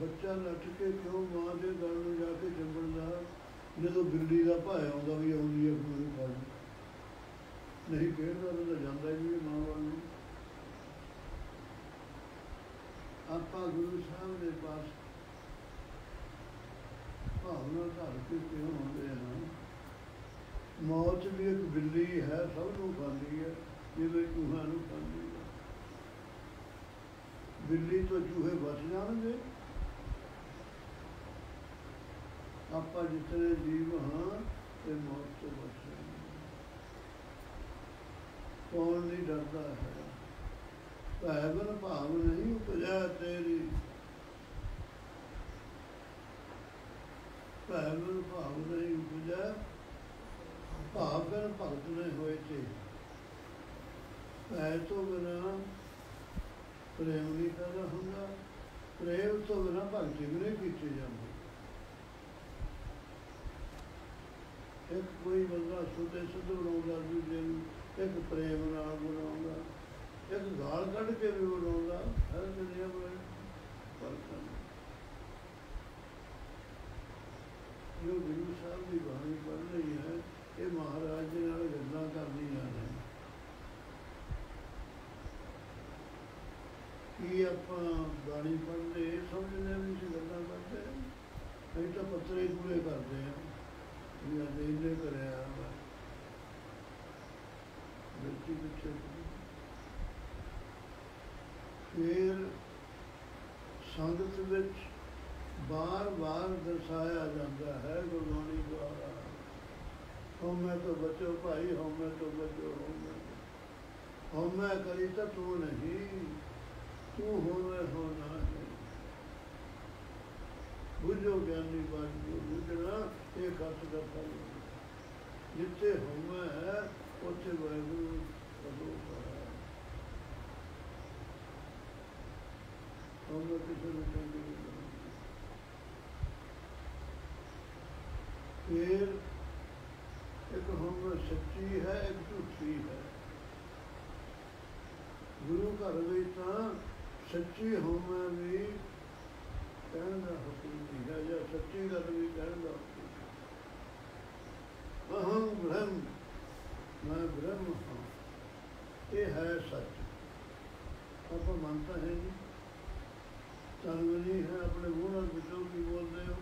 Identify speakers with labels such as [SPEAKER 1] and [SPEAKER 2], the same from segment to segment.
[SPEAKER 1] ਬੱਚਾ ਲੱਟ ਕੇ ਕਿਉਂ ਮਾਂ ਦੇ ਗਲ ਨੂੰ ਜਾ ਕੇ ਚੰਬੜਦਾ ਜਦੋਂ ਬਿੱਲੀ ਦਾ ਭਾਇ ਆਉਂਦਾ ਵੀ ਆਉਂਦੀ ਹੈ ਕੋਈ ਫੜ ਨਹੀਂ ਖੇਡਦਾ ਤਾਂ ਜਾਂਦਾ ਹੀ ਨਹੀਂ ਮਾਂ ਵੱਲ ਨੂੰ। ਆਪਾਂ ਗੁਰੂ ਸਾਹਿਬ ਦੇ ਪਾਸ ਭਾਵਨਾ ਧਰ ਕੇ ਕਿਉਂ ਹੁੰਦੇ ਹਾਂ ਮੌਤ ਵੀ ਇੱਕ ਬਿੱਲੀ ਹੈ, ਸਭ ਨੂੰ ਖਾਂਦੀ ਹੈ, ਜਿਵੇਂ ਚੂਹਾ ਨੂੰ ਖਾਂਦੀ ਹੈ। ਬਿੱਲੀ ਤੋਂ ਚੂਹੇ ਬਚ ਜਾਣਗੇ। ਆਪਾਂ ਜਿਤਨੇ ਜੀਵ ਹਾਂ ਤੇ ਮੌਤ ਤੋਂ ਬਚ ਕੌਣ ਨਹੀਂ ਡਰਦਾ ਹੈ। ਭੈਬਨ ਭਾਵ ਨਹੀਂ ਉਪਜਾ ਤੇਰੀ। ਭੈਵਨ ਭਾਵ ਨਹੀਂ ਉਪਜਾ ਭਾਵ ਕਰ ਭਗਤ ਨੇ ਹੋਏ ਤੇ। ਭੈ ਤੋਂ ਬਿਨਾ ਪ੍ਰੇਮ ਨਹੀਂ ਪੈਦਾ ਹੁੰਦਾ, ਪ੍ਰੇਮ ਤੋਂ ਬਿਨਾ ਭਗਤੀ ਵੀ ਨਹੀਂ ਕੀਤੀ ਜਾਂਦੀ। ਇੱਕ ਕੋਈ ਬੰਦਾ ਸੁਦੇ ਸੁਧ ਬਣਾਉਂਦਾ ਦੂਜੇ ਨੂੰ ਇੱਕ ਪ੍ਰੇਮ ਨਾਲ ਬਣਾਉਂਦਾ ਇੱਕ ਗਾਲ ਕੱਢ ਕੇ ਵੀ ਬਣਾਉਂਦਾ ਹਰ ਦੁਨੀਆ ਵਿੱਚ ਫ਼ਰਕ ਹੈ। ਜੋ ਗੁਰੂ ਸਾਹਿਬ ਦੀ ਬਾਣੀ ਪੜ੍ਹ ਰਹੀ ਹੈ, ਇਹ ਮਹਾਰਾਜ ਦੇ ਨਾਲ ਗੱਲਾਂ ਕਰਦੀਆਂ ਨੇ। ਕੀ ਆਪਾਂ ਬਾਣੀ ਪੜ੍ਹਦੇ ਸਮਝਦੇ ਵੀ ਸੀ ਗੱਲਾਂ ਕਰਦੇ ਅਸੀਂ ਤਾਂ ਪੱਤਰੇ ਪੂਰੇ ਕਰਦੇ ਹਾਂ। ਇਹ ਅੱਜ ਇਹਨੇ ਕਰਿਆ ਬਿਲਕੁਲ ਪਿੱਛੇ ਫਿਰ ਸੰਗਤ ਵਿੱਚ ਬਾਰ-ਬਾਰ ਦਰਸਾਇਆ ਜਾਂਦਾ ਹੈ ਗੁਰਬਾਣੀ ਦੁਆਰਾ। ਹਉਮੈ ਤੋਂ ਬਚੋ ਭਾਈ, ਹਉਮੈ ਤੋਂ ਬਚੋ, ਹਉਮੈ ਹਉਮੈ ਕਰੀ ਤਾਂ ਤੂੰ ਨਹੀਂ, ਤੂੰ ਹੋਵੇ ਹੋਣਾ ਹੈ ਬੁਝੋ ਗਿਆਨੀ ਬਾਣੀ ਬੁਝਣਾ ਇਹ ਖਤ ਦਾ ਜਿੱਥੇ ਹਉਮੈ ਹੈ, ਉੱਥੇ ਵਾਹਿਗੁਰੂ ਅਦੋਪ ਹੈ। ਹਉਮੈ ਕਿਸੇ ਨੂੰ ਚੰਗੀ ਫਿਰ ਇੱਕ ਹਉਮੈ ਸੱਚੀ ਹੈ, ਇੱਕ ਝੂਠੀ ਹੈ। ਗੁਰੂ ਘਰ ਵਿੱਚ ਤਾਂ ਸੱਚੀ ਹਉਮੈ ਵੀ ਕਹਿਣ ਦਾ ਹੁਕਮ ਨਹੀਂ ਹੈ, ਜਾਂ ਸੱਚੀ ਗੱਲ ਵੀ ਕਹਿਣ ਦਾ ਅਹੰ ਬ੍ਰਹਮ ਮੈਂ ਬ੍ਰਹਮ ਹਾਂ ਇਹ ਹੈ ਸੱਚ ਆਪਾਂ ਮੰਨਤਾ ਹੈ ਜੀ ਤੁਹਾਨੂੰ ਨਹੀਂ ਹੈ ਆਪਣੇ ਮੂੰਹ ਨਾਲ ਵਿੱਚੋਂ ਕੀ ਬੋਲਦੇ ਹੋ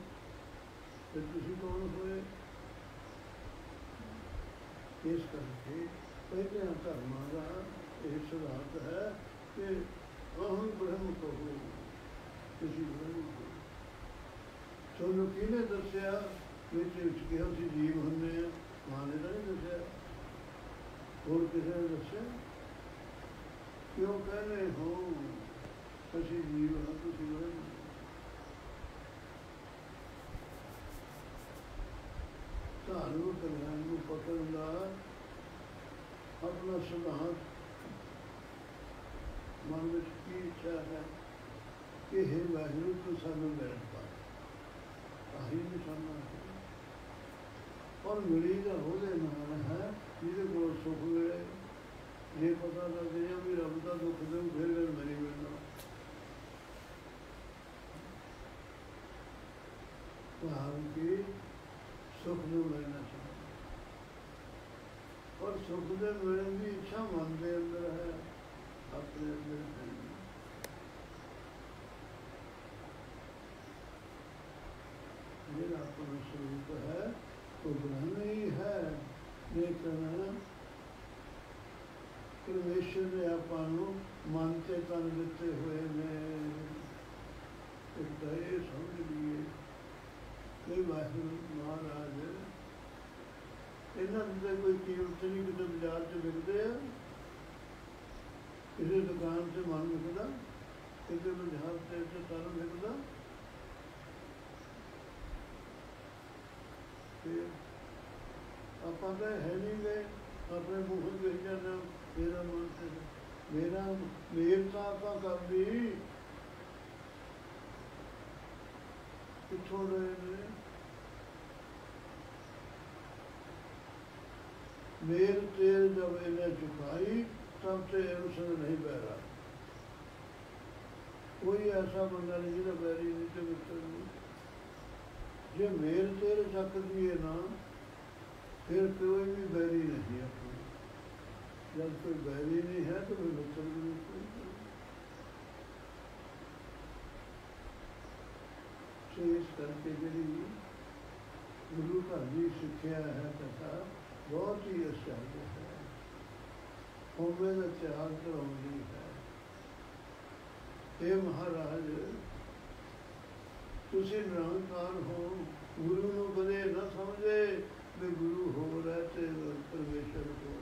[SPEAKER 1] ਤੇ ਤੁਸੀਂ ਕੌਣ ਹੋਏ ਇਸ ਕਰਕੇ ਪਹਿਲੇ ਧਰਮਾਂ ਦਾ ਇਹ ਸਿਧਾਂਤ ਹੈ ਕਿ ਅਹੰ ਬ੍ਰਹਮ ਕਹੋ ਤੁਸੀਂ ਬ੍ਰਹਮ ਹੋ ਤੁਹਾਨੂੰ ਕਿਹਨੇ ਦੱਸਿਆ ਵਿੱਚ ਵਿੱਚ ਕਿਹਾ ਸੀ, ਜੀਵ ਹੁੰਦੇ ਆ। ਮਾਂ ਨੇ ਤਾਂ ਨਹੀਂ ਦੱਸਿਆ। ਹੋਰ ਕਿਸੇ ਨੇ ਦੱਸਿਆ? ਕਿਉਂ ਕਹਿੰਦੇ ਹੋ? ਅਸੀਂ ਜੀਵ ਹਾਂ, ਤੁਸੀਂ ਬ੍ਰਹਮ ਹੋ ਧਾਰਮਿਕ ਕਲਿਆਣ ਨੂੰ ਪਕੜਨ ਦਾ ਆਪਣਾ ਸਿਧਾਂਤ ਮਨ ਵਿੱਚ ਕੀ ਇੱਛਾ ਹੈ? ਕਿ ਇਹ ਵਾਹਿਗੁਰੂ ਤੋਂ ਸਾਨੂੰ ਮਿਲਣ ਪਾ ਆਹੀ ਨਿਸ਼ਾਨਾ ਹੈ ਔਰ ਮਿਲੀ ਦਾ ਉਹਦੇ ਨਾਲ, ਹੈ, ਜਿਹਦੇ ਕੋਲ ਸੁਖ ਮਿਲੇ, ਇਹ ਪਤਾ ਲੱਗ ਗਿਆ ਵੀ ਰੱਬ ਦਾ ਦੁੱਖ ਦੇ ਫਿਰ ਫਿਰ ਮੈਨੂੰ ਮਿਲਣਾ। ਭਾਵ ਕਿ ਸੁਖ ਨੂੰ ਮਿਲਣਾ ਚਾਹੀਦਾ। ਔਰ ਸੁਖ ਦੇ ਮਿਲਣ ਦੀ ਇੱਛਾ ਮਨ ਦੇ ਅੰਦਰ ਹੈ ਆਪਣੇ ਅੰਦਰ ਨਹੀਂ। ਜਿਹੜਾ ਆਪਣਾ ਸਰੂਪ ਹੈ ਉਹ ਬ੍ਰਹਮ ਹੀ ਹੈ ਲੇਕਿਨ ਪਰਮੇਸ਼ਰ ਨੇ ਆਪਾਂ ਨੂੰ ਮਨ ਤੇ ਤਨ ਦਿੱਤੇ ਹੋਏ ਨੇ। ਇੱਕ ਇਹ ਸਮਝ ਲਈਏ ਕਿ ਵਾਹਿਗੁਰੂ ਮਹਾਰਾਜ, ਇਹਨਾਂ ਦੇ ਕੋਈ ਕੀਮਤ ਨਹੀਂ, ਕਿਤੇ ਬਾਜ਼ਾਰ 'ਚ ਵਿਕਦੇ ਆ। ਕਿਸੇ ਦੁਕਾਨ 'ਤੇ ਮਨ ਵਿਕਦਾ ਕਿਤੇ ਬਾਜ਼ਾਰ ਤੇ ਤਨ ਵਿਕਦਾ। ਤੇ ਆਪਾਂ ਤਾਂ ਹੈ ਨਹੀਂ ਗਏ ਆਪਣੇ ਮੂੰਹ ਵਿੱਚ ਜਾਂਦਾ ਮੇਰਾ ਮਨ ਤੇ ਮੇਰਾ ਮੇਰ ਤਾਂ ਆਪਾਂ ਕਰਦੀ। ਕਿੱਥੋਂ ਲਏ ਨੇ? ਮੇਰ ਤੇਰ ਜਬ ਇਹਨੇ ਚੁਕਾਈ ਤਬ ਤੇ ਉਸ ਨੇ ਨਹੀਂ ਬਹਿਰਾ ਕੋਈ ਐਸਾ ਬੰਦਾ ਨਹੀਂ ਜਿਹੜਾ ਬੈਰੀ ਨਹੀਂ ਤੇ ਮਿੱਤਰ ਨਹੀਂ ਜੇ ਮੇਰ ਤੇਰੇ ਚੱਕ ਦੀਏ ਨਾ, ਫਿਰ ਕੋਈ ਵੀ ਬੈਰੀ ਨਹੀਂ ਆਪਣਾ ਜਦ ਕੋਈ ਬੈਰੀ ਨਹੀਂ ਹੈ ਤਾਂ ਕੋਈ ਮਿੱਤਰ ਨਹੀਂ ਇਸ ਕਰਕੇ ਜਿਹੜੀ ਗੁਰੂ ਘਰ ਦੀ ਸਿੱਖਿਆ ਹੈ ਕਥਾ ਬਹੁਤ ਹੀ ਅਸਲ ਹੈ। ਹੋਵੇ ਦਾ ਤਿਆਗ ਕਰਾਉਂਦੀ ਹੈ। ਇਹ ਮਹਾਰਾਜ ਤੁਸੀਂ ਨਿਰੰਕਾਰ ਹੋ, ਗੁਰੂ ਨੂੰ ਕਦੇ ਨਾ ਸਮਝੇ ਵੀ ਗੁਰੂ ਹੋ ਰਿਹਾ ਤੇ ਪਰਮੇਸ਼ਰ ਹੋ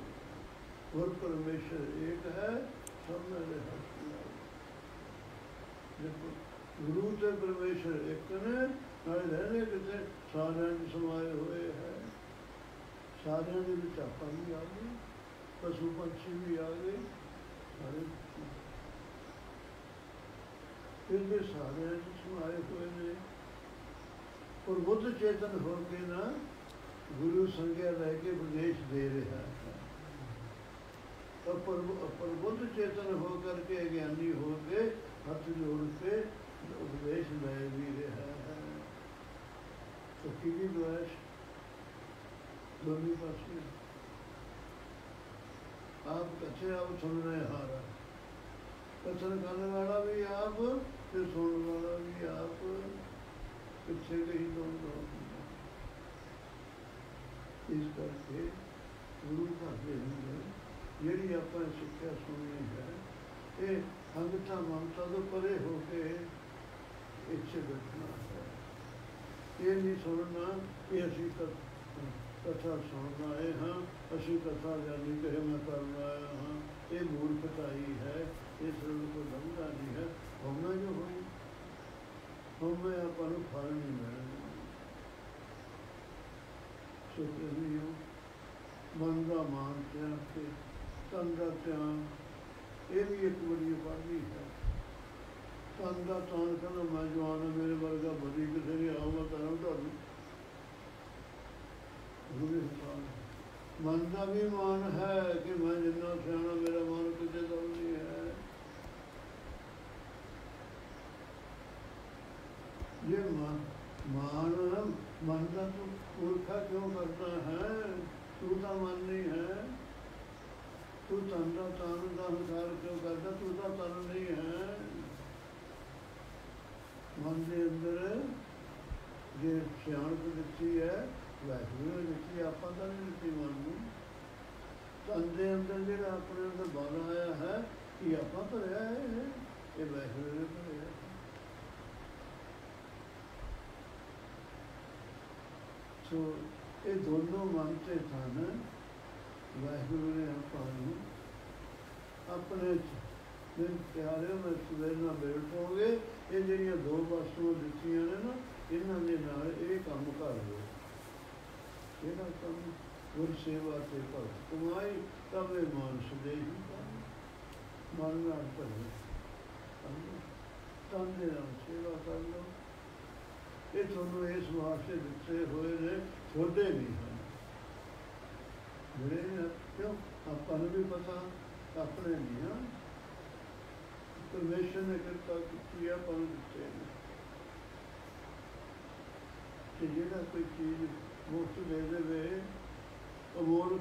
[SPEAKER 1] ਹੋਰ ਪਰਮੇਸ਼ਰ ਇੱਕ ਹੈ ਸਭ ਨਾਲ ਹੱਥ ਨਾਲ। ਦੇਖੋ, ਗੁਰੂ ਤੇ ਪਰਮੇਸ਼ਰ ਇੱਕ ਨੇ, ਨਾਲੇ ਰਹਿੰਦੇ ਕਿਤੇ ਸਾਰਿਆਂ ਨੂੰ ਸਮਾਏ ਹੋਏ ਹੈ। ਸਾਰਿਆਂ ਦੇ ਵਿੱਚ ਆਪਾਂ ਵੀ ਆ ਗਏ, ਪਸ਼ੂ ਪੰਛੀ ਵੀ ਆ ਗਏ। ਸਾਰੇ ਇਹਦੇ ਸਾਰੇ ਸਮਾਏ ਹੋਏ ਨੇ। ਔਰ ਬੁੱਧ ਚੇਤਨ ਹੋ ਕੇ ਨਾ ਗੁਰੂ ਸੰਗਿਆ ਲੈ ਕੇ ਉਪਦੇਸ਼ ਦੇ ਰਿਹਾ ਹੈ। ਪਰ ਪਰ ਬੁੱਧ ਚੇਤਨ ਹੋ ਕਰਕੇ ਗਿਆਨੀ ਹੋ ਕੇ ਹੱਥ ਜੋੜ ਕੇ ਉਪਦੇਸ਼ ਲੈ ਵੀ ਰਿਹਾ ਹੈ। ਤੋ ਕੀ ਵੀ ਦੁਆਸ਼ ਦੋਨੇ ਪਾਸੇ। ਆਪ ਕਛੇ ਆਪ ਸੁਣ ਰਹੇ ਹਾਰਾ। ਕਥਨ ਕਰਨ ਵਾਲਾ ਵੀ ਆਪ ਤੇ ਸੁਣਨ ਵਾਲਾ ਵੀ ਆਪ ਪਿੱਛੇ ਨਹੀਂ ਲਾਉਂਦਾ ਇਸ ਕਰਕੇ ਗੁਰੂ ਘਰ ਦੇ ਹੁੰਦੇ ਜਿਹੜੀ ਆਪਾਂ ਸਿੱਖਿਆ ਸੁਣੀ ਹੈ, ਇਹ ਸੰਗਤਾਂ ਮਮਤਾ ਤੋਂ ਪਰੇ ਹੋ ਕੇ ਇੱਛੇ ਬੈਠਣਾ ਹੈ। ਇਹ ਨਹੀਂ ਸੁਣਨਾ ਕਿ ਅਸੀਂ ਕਥਾ ਸੁਣਨਾ ਆਏ ਹਾਂ, ਅਸੀਂ ਕਥਾ ਜਾਨੀ ਕਹੇ ਮੈਂ ਕਰਨਾ ਹਾਂ। ਇਹ ਮੂਰਖਤਾਈ ਹੈ ਇਸ ਨੂੰ ਕੋਈ ਲੰਘਦਾ ਨਹੀਂ ਹੈ। ਹੋਣਾ ਜੋ ਹੋਈ ਹੋਵੇ ਆਪਾਂ ਨੂੰ ਫਲ ਨਹੀਂ ਮਿਲਣਾ। ਸੋ ਪ੍ਰਭੂ ਮਨ ਦਾ ਮਾਨ ਤਿਆਗ ਕੇ ਤਨ ਦਾ ਤਿਆਗ ਇਹ ਵੀ ਇੱਕ ਵੱਡੀ ਉਪਾਧੀ ਹੈ। ਤਨ ਦਾ ਤਾਨ ਕਹਿੰਦਾ, ਮੈਂ ਜਵਾਨ ਮੇਰੇ ਵਰਗਾ ਬੜੀ ਕਿਸੇ ਨੇ ਆਉਗਾ ਤਾਂ ਤੁਹਾਨੂੰ ਗੁਰੂ ਸਾਹਿਬ ਮਨ ਦਾ ਵੀ ਮਾਨ ਹੈ ਕਿ ਮੈਂ ਜਿੰਨਾ ਸਿਆਣਾ, ਮੇਰਾ ਮਨ ਕਿਤੇ ਦਾ ਨਹੀਂ ਜੇ ਮਨ ਮਾਨ ਮਨ ਦਾ ਤੂੰ ਮੂਰਖਾ ਕਿਉਂ ਕਰਦਾ ਹੈ? ਤੂੰ ਤਾਂ ਮਨ ਨਹੀਂ ਹੈ। ਤੂੰ ਤਨ ਦਾ ਤਾਨ ਦਾ ਹੰਕਾਰ ਕਿਉਂ ਕਰਦਾ? ਤੂੰ ਤਾਂ ਤਨ ਨਹੀਂ ਹੈ। ਮਨ ਦੇ ਅੰਦਰ ਜੇ ਸਿਆਣਪ ਦਿੱਤੀ ਹੈ, ਵਾਹਿਗੁਰੂ ਨੇ ਦਿੱਤੀ, ਆਪਾਂ ਤਾਂ ਨਹੀਂ ਦਿੱਤੀ ਮਨ ਨੂੰ। ਤਨ ਦੇ ਅੰਦਰ ਜਿਹੜਾ ਆਪਣੇ ਅੰਦਰ ਬਲ ਆਇਆ ਹੈ, ਇਹ ਆਪਾਂ ਭਰਿਆ ਹੈ। ਇਹ ਵਾਹਿਗੁਰੂ ਨੇ ਭਰਿਆ ਹੈ। ਸੋ ਇਹ ਦੋਨੋਂ ਮਨ ਤੇ ਤਨ ਵਾਹਿਗੁਰੂ ਨੇ ਆਪਾਂ ਨੂੰ ਆਪਣੇ ਚ। ਮੇਰੇ ਪਿਆਰੇ ਮੈਂ ਸਵੇਰ ਨਾਲ ਬੈਠੋਗੇ ਇਹ ਜਿਹੜੀਆਂ ਦੋ ਵਸਤੂਆਂ ਦਿੱਤੀਆਂ ਨੇ ਨਾ, ਇਹਨਾਂ ਦੇ ਨਾਲ ਇਹ ਕੰਮ ਕਰ ਲਓ। ਇਹਦਾ ਕੰਮ? ਗੁਰ ਸੇਵਾ ਤੇ ਭਗਤ। ਕਮਾਈ ਤਵੇ ਮਾਨਸ ਦੇ ਹੀ ਮਨ ਨਾਲ ਭਰੇ। ਤਨ ਦੇ ਨਾਲ ਸੇਵਾ ਕਰ ਲਓ। ਇਹ ਤੁਹਾਨੂੰ ਇਸ ਵਾਸਤੇ ਦਿੱਤੇ ਹੋਏ ਨੇ ਥੋੜੇ ਨਹੀਂ ਹਨ। ਜਿਹੜੇ ਕਿਉਂ? ਆਪਾਂ ਨੂੰ ਵੀ ਪਤਾ, ਆਪਣੇ ਨਹੀਂ ਆ। ਪਰਮੇਸ਼ਰ ਨੇ ਕਿਰਪਾ ਕੀਤੀ ਆ ਪਰ ਦਿੱਤੇ ਨੇ। ਕਿ ਜਿਹੜਾ ਕੋਈ ਚੀਜ਼ ਮੁਫਤ ਦੇ ਦੇਵੇ, ਉਹ ਮੋਰ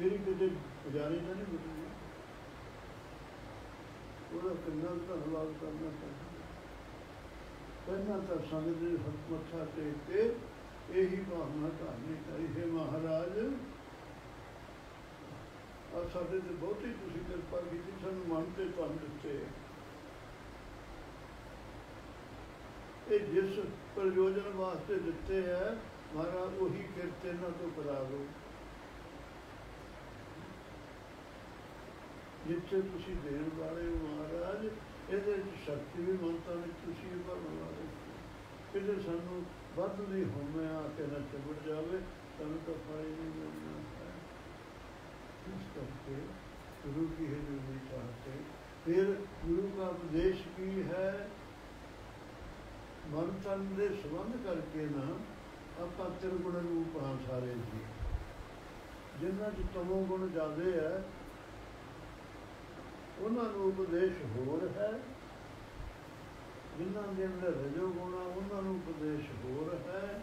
[SPEAKER 1] ਮੇਰੀ ਕਿਤੇ ਪੁਜਾਰੀ ਤਾਂ ਨਹੀਂ ਮਿਲਦੀ ਉਹਦਾ ਕਿੰਨਾ ਧੰਨਵਾਦ ਕਰਨਾ ਚਾਹੀਦਾ। ਪਹਿਲਾਂ ਤਾਂ ਸੰਗਤ ਦੇ ਹੱਥ ਮੱਥਾ ਟੇਕ ਕੇ ਇਹੀ ਭਾਵਨਾ ਧਾਰਨੀ ਕਰੀ, ਹੈ ਮਹਾਰਾਜ ਆ ਸਾਡੇ ਤੇ ਬਹੁਤੀ ਤੁਸੀਂ ਕਿਰਪਾ ਕੀਤੀ, ਸਾਨੂੰ ਮਨ ਤੇ ਤੁਹਾਨੂੰ ਦਿੱਤੇ। ਇਹ ਜਿਸ ਪ੍ਰਯੋਜਨ ਵਾਸਤੇ ਦਿੱਤੇ ਹੈ, ਮਹਾਰਾਜ, ਉਹੀ ਕਿਰਤ ਇਹਨਾਂ ਤੋਂ ਕਰਾ ਦਿਓ ਜਿੱਥੇ ਤੁਸੀਂ ਦੇਣ ਵਾਲੇ ਹੋ, ਮਹਾਰਾਜ ਸ਼ਕਤੀ ਵੀ ਮਮਤਾ ਵਿੱਚ ਤੁਸੀਂ ਹੀ ਭਰਨ ਵਾਲੇ ਹੋ। ਕਿਤੇ ਸਾਨੂੰ ਵੱਧ ਨਹੀਂ ਹੋਵੇ ਆ ਕੇ ਨਾ ਚਿਬੜ ਜਾਵੇ, ਸਾਨੂੰ ਤਾਂ ਫਾਇਦਾ ਨਹੀਂ ਮਿਲਣਾ। ਇਸ ਕਰਕੇ ਗੁਰੂ ਕੀ ਹੈ ਜੋ ਚਾਹਤੇ। ਫਿਰ ਗੁਰੂ ਦਾ ਉਪਦੇਸ਼ ਕੀ ਹੈ? ਮਨ ਤਨ ਦੇ ਸੰਬੰਧ ਕਰਕੇ ਨਾ ਆਪਾਂ ਤਿਰਗੁਣ ਰੂਪ ਹਾਂ ਸਾਰੇ ਜੀ। ਜਿਨ੍ਹਾਂ ਚ ਤਮੋ ਗੁਣ ਜ਼ਿਆਦੇ ਹੈ, ਉਹਨਾਂ ਨੂੰ ਉਪਦੇਸ਼ ਹੋਰ ਹੈ। ਜਿਨ੍ਹਾਂ ਦੇ ਅੰਦਰ ਰਜੋ ਗੁਣਾ ਉਹਨਾਂ ਨੂੰ ਉਪਦੇਸ਼ ਹੋਰ ਹੈ।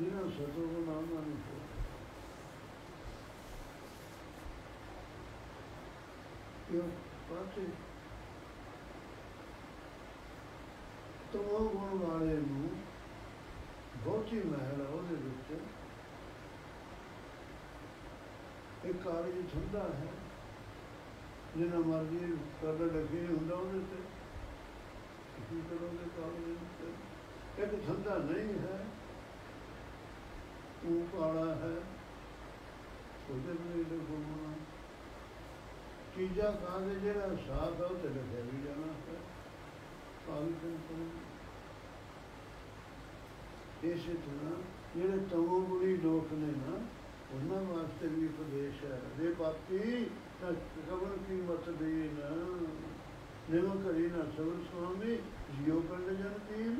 [SPEAKER 1] ਜਿਨ੍ਹਾਂ ਸਤੋ ਗੁਣਾ ਉਹਨਾਂ ਨੂੰ ਹੋਰ। ਹੈ। ਕਿਉਂ ਪਾਤੇ ਤਮੋ ਗੁਣ ਵਾਲੇ ਨੂੰ ਬਹੁਤੀ ਮਹਿਲ ਆ, ਉਹਦੇ ਵਿੱਚ ਇਹ ਕਾਰਜ ਠੰਡਾ ਹੈ। ਜਿੰਨਾ ਮਰਜ਼ੀ ਕਰ ਲੱਗੇ ਨਹੀਂ ਹੁੰਦਾ ਉਹਦੇ ਤੇ ਕੀ ਕਰੋਗੇ ਕਾਰਜ ਇੱਕ ਠੰਡਾ ਨਹੀਂ ਹੈ। ਉਹ ਕਾਲਾ ਹੈ। ਉਹਦੇ ਵਿੱਚ ਗੁਣਾ ਤੀਜਾ ਕਾਗਜ਼ ਜਿਹੜਾ ਸਾਥ ਹੈ ਉਹ ਤੇ ਲਿਖਿਆ ਵੀ ਜਾਣਾ ਹੈ। ਕਾਗਜ਼ ਤੇ ਇਸੇ ਤਰ੍ਹਾਂ ਜਿਹੜੇ ਤਮੋ ਗੁਣੀ ਲੋਕ ਨੇ ਨਾ, ਉਹਨਾਂ ਵਾਸਤੇ ਵੀ ਉਪਦੇਸ਼ ਹੈ। ਰੇ ਪਾਪੀ ਕਬਰ ਕੀ ਮਤ ਦੇ ਨਾ? ਕਰੀ ਨਾ ਸਬਰ ਸੁਆਮੀ, ਜਿਉ ਪਿੰਡ ਜਨ ਤੀਨ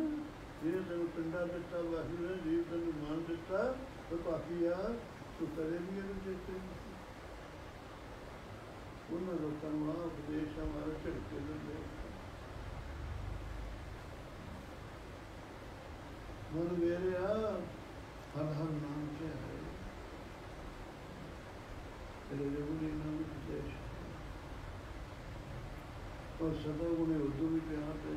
[SPEAKER 1] ਜਿਹਨੇ ਤੈਨੂੰ ਪਿੰਡਾ ਦਿੱਤਾ ਵਾਹਿਗੁਰੂ ਨੇ ਜੀਵ ਤੈਨੂੰ ਮਾਨ ਦਿੱਤਾ, ਤੇ ਪਾਪੀ ਆ, ਤੂੰ ਕਰੇ ਵੀ ਇਹਨੂੰ ਚੇਤੇ ਉਹਨਾਂ ਲੋਕਾਂ ਨੂੰ ਆ ਉਪਦੇਸ਼ ਹਮਾਰੇ ਝੜਕੇ ਦਿੰਦੇ ਮਨ ਮੇਰਿਆ, ਹਰ ਹਰ ਨਾਮ ਤੇ ਹੈ ਤੇਰੇ ਗੁਣੀ ਨਾਮ ਉਪਦੇਸ਼ ਔਰ ਸਦਾ ਉਹਨੇ ਉਦੋਂ ਵੀ ਪਿਆਰ ਤੇ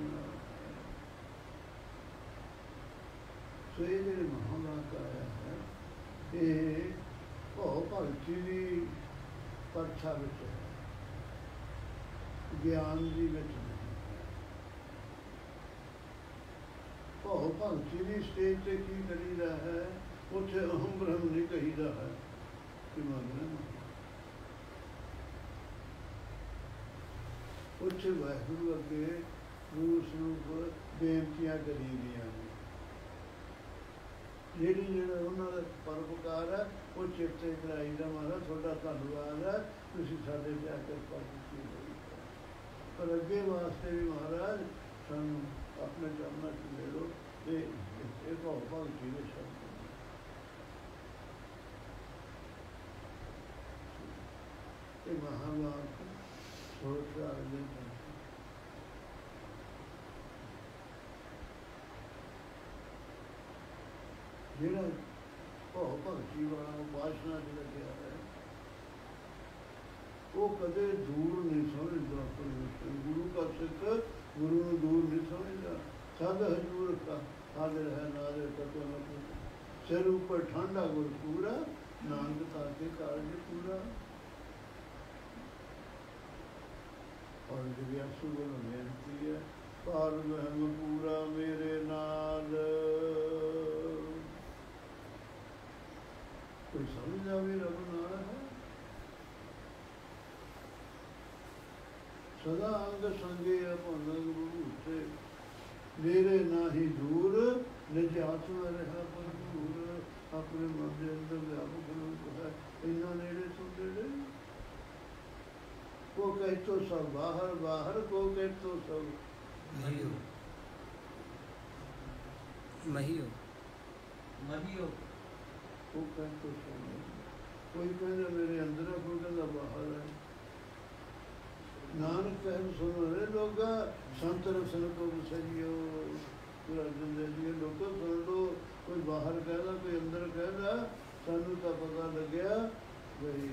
[SPEAKER 1] ਸੋ ਇਹ ਜਿਹੜੇ ਮਹਾਵਾਕ ਆਇਆ ਹੈ ਇਹ ਭਉ ਭਗਤੀ ਦੀ ਪਰਛਾ ਵਿੱਚ ਹੈ ਗਿਆਨ ਦੀ ਵਿੱਚ ਨਹੀਂ ਭਉ ਭਗਤੀ ਦੀ ਸਟੇਜ ਤੇ ਕੀ ਕਰੀਦਾ ਹੈ ਉੱਥੇ ਅਹੰ ਬ੍ਰਹਮ ਨਹੀਂ ਕਹੀਦਾ ਹੈ ਕਿ ਮੰਨਣਾ ਉੱਥੇ ਵਾਹਿਗੁਰੂ ਅੱਗੇ ਗੁਰੂ ਸਰੂਪ ਬੇਨਤੀਆਂ ਕਰੀਦੀਆਂ ਨੇ। ਜਿਹੜੀ ਜਿਹੜਾ ਉਹਨਾਂ ਦਾ ਪਰਉਪਕਾਰ ਹੈ, ਉਹ ਚਿੱਤੇ ਕਰਾਈ ਦਾ ਮਾਰਾ ਤੁਹਾਡਾ ਧੰਨਵਾਦ ਹੈ, ਤੁਸੀਂ ਸਾਡੇ ਤੇ ਆ ਕੇ ਕੀਤੀ ਪਰ ਅੱਗੇ ਵਾਸਤੇ ਵੀ ਮਹਾਰਾਜ, ਸਾਨੂੰ ਆਪਣੇ ਚਰਨਾਂ 'ਚ ਲੈ ਲਓ ਤੇ ਇਹ ਭਾਵ ਭਗਤੀ ਦੇ ਸ਼ਬਦ ਇਹ ਮਹਾਵਾਕ ਜਿਹੜਾ ਭਉ ਭਗਤੀ ਵਾਲਾ ਉਪਾਸਨਾ ਜਿਹੜਾ ਗਿਆ ਹੈ, ਉਹ ਕਦੇ ਦੂਰ ਨਹੀਂ ਸਮਝਦਾ ਪਰਮੇਸ਼ਰ ਗੁਰੂ ਦਾ ਸਿੱਖ ਗੁਰੂ ਨੂੰ ਦੂਰ ਨਹੀਂ ਸਮਝਦਾ। ਸਦ ਹਜੂਰ ਕਾ ਹਾਜ਼ਰ ਹੈ ਨਾਜ਼ਰ ਕਤੋ ਨਾ ਪੂਰਾ ਸਿਰ ਉੱਪਰ ਠੰਡਾ ਗੁਰ ਪੂਰਾ ਨਾਨਕ ਤਾਕੇ ਕਾਰਜ ਪੂਰਾ। ਔਰ ਜਿਹੜੀ ਅਸੂ ਨੂੰ ਬੇਨਤੀ ਹੈ, ਪਾਰ ਮਹਿਮ ਪੂਰਾ ਮੇਰੇ ਨਾਲ। ਕੋਈ ਸਮਝਦਾ ਵੀ ਰੱਬ ਨਾਲ? ਹੈ ਸਦਾ ਅੰਗ ਸੰਗੇ ਆਪਨ ਗੁਰੂ ਤੇ ਮੇਰੇ ਨਾਹੀ ਦੂਰ ਨਿਜ ਰਹਾ ਪਰ ਦੂਰ ਆਪਣੇ ਮਨ ਦੇ ਅੰਦਰ ਵਿਆਪਕ ਰੂਪ ਹੈ। ਇੰਨਾ ਨੇੜੇ ਤੋਂ ਨੇੜੇ। ਕੋ ਕਹਿ ਤੋ ਸਭ ਬਾਹਰ ਬਾਹਰ ਕੋ ਕਹਿ ਤੋ ਸਭ।
[SPEAKER 2] ਮਹੀਓ। ਮਹੀਓ।
[SPEAKER 3] ਮਹੀਓ।
[SPEAKER 1] ਉਹ ਕਹਿ ਤੋ ਸਭ। ਕੋਈ ਕਹਿੰਦਾ ਮੇਰੇ ਅੰਦਰ ਹੈ ਕੋਈ ਕਹਿੰਦਾ ਬਾਹਰ ਹੈ ਨਾਨਕ ਕਹਿ ਸੁਣੋ ਰੇ ਲੋਗਾ ਸੰਤ ਰਸਨ ਕੋ ਬਸਈਓ ਪੂਰਾ ਜਿੰਦੇ ਜੀ ਲੋਕੋ ਸੁਣ ਲੋ ਕੋਈ ਬਾਹਰ ਕਹਿੰਦਾ ਕੋਈ ਅੰਦਰ ਕਹਿੰਦਾ ਸਾਨੂੰ ਤਾਂ ਪਤਾ ਲੱਗਿਆ ਬਈ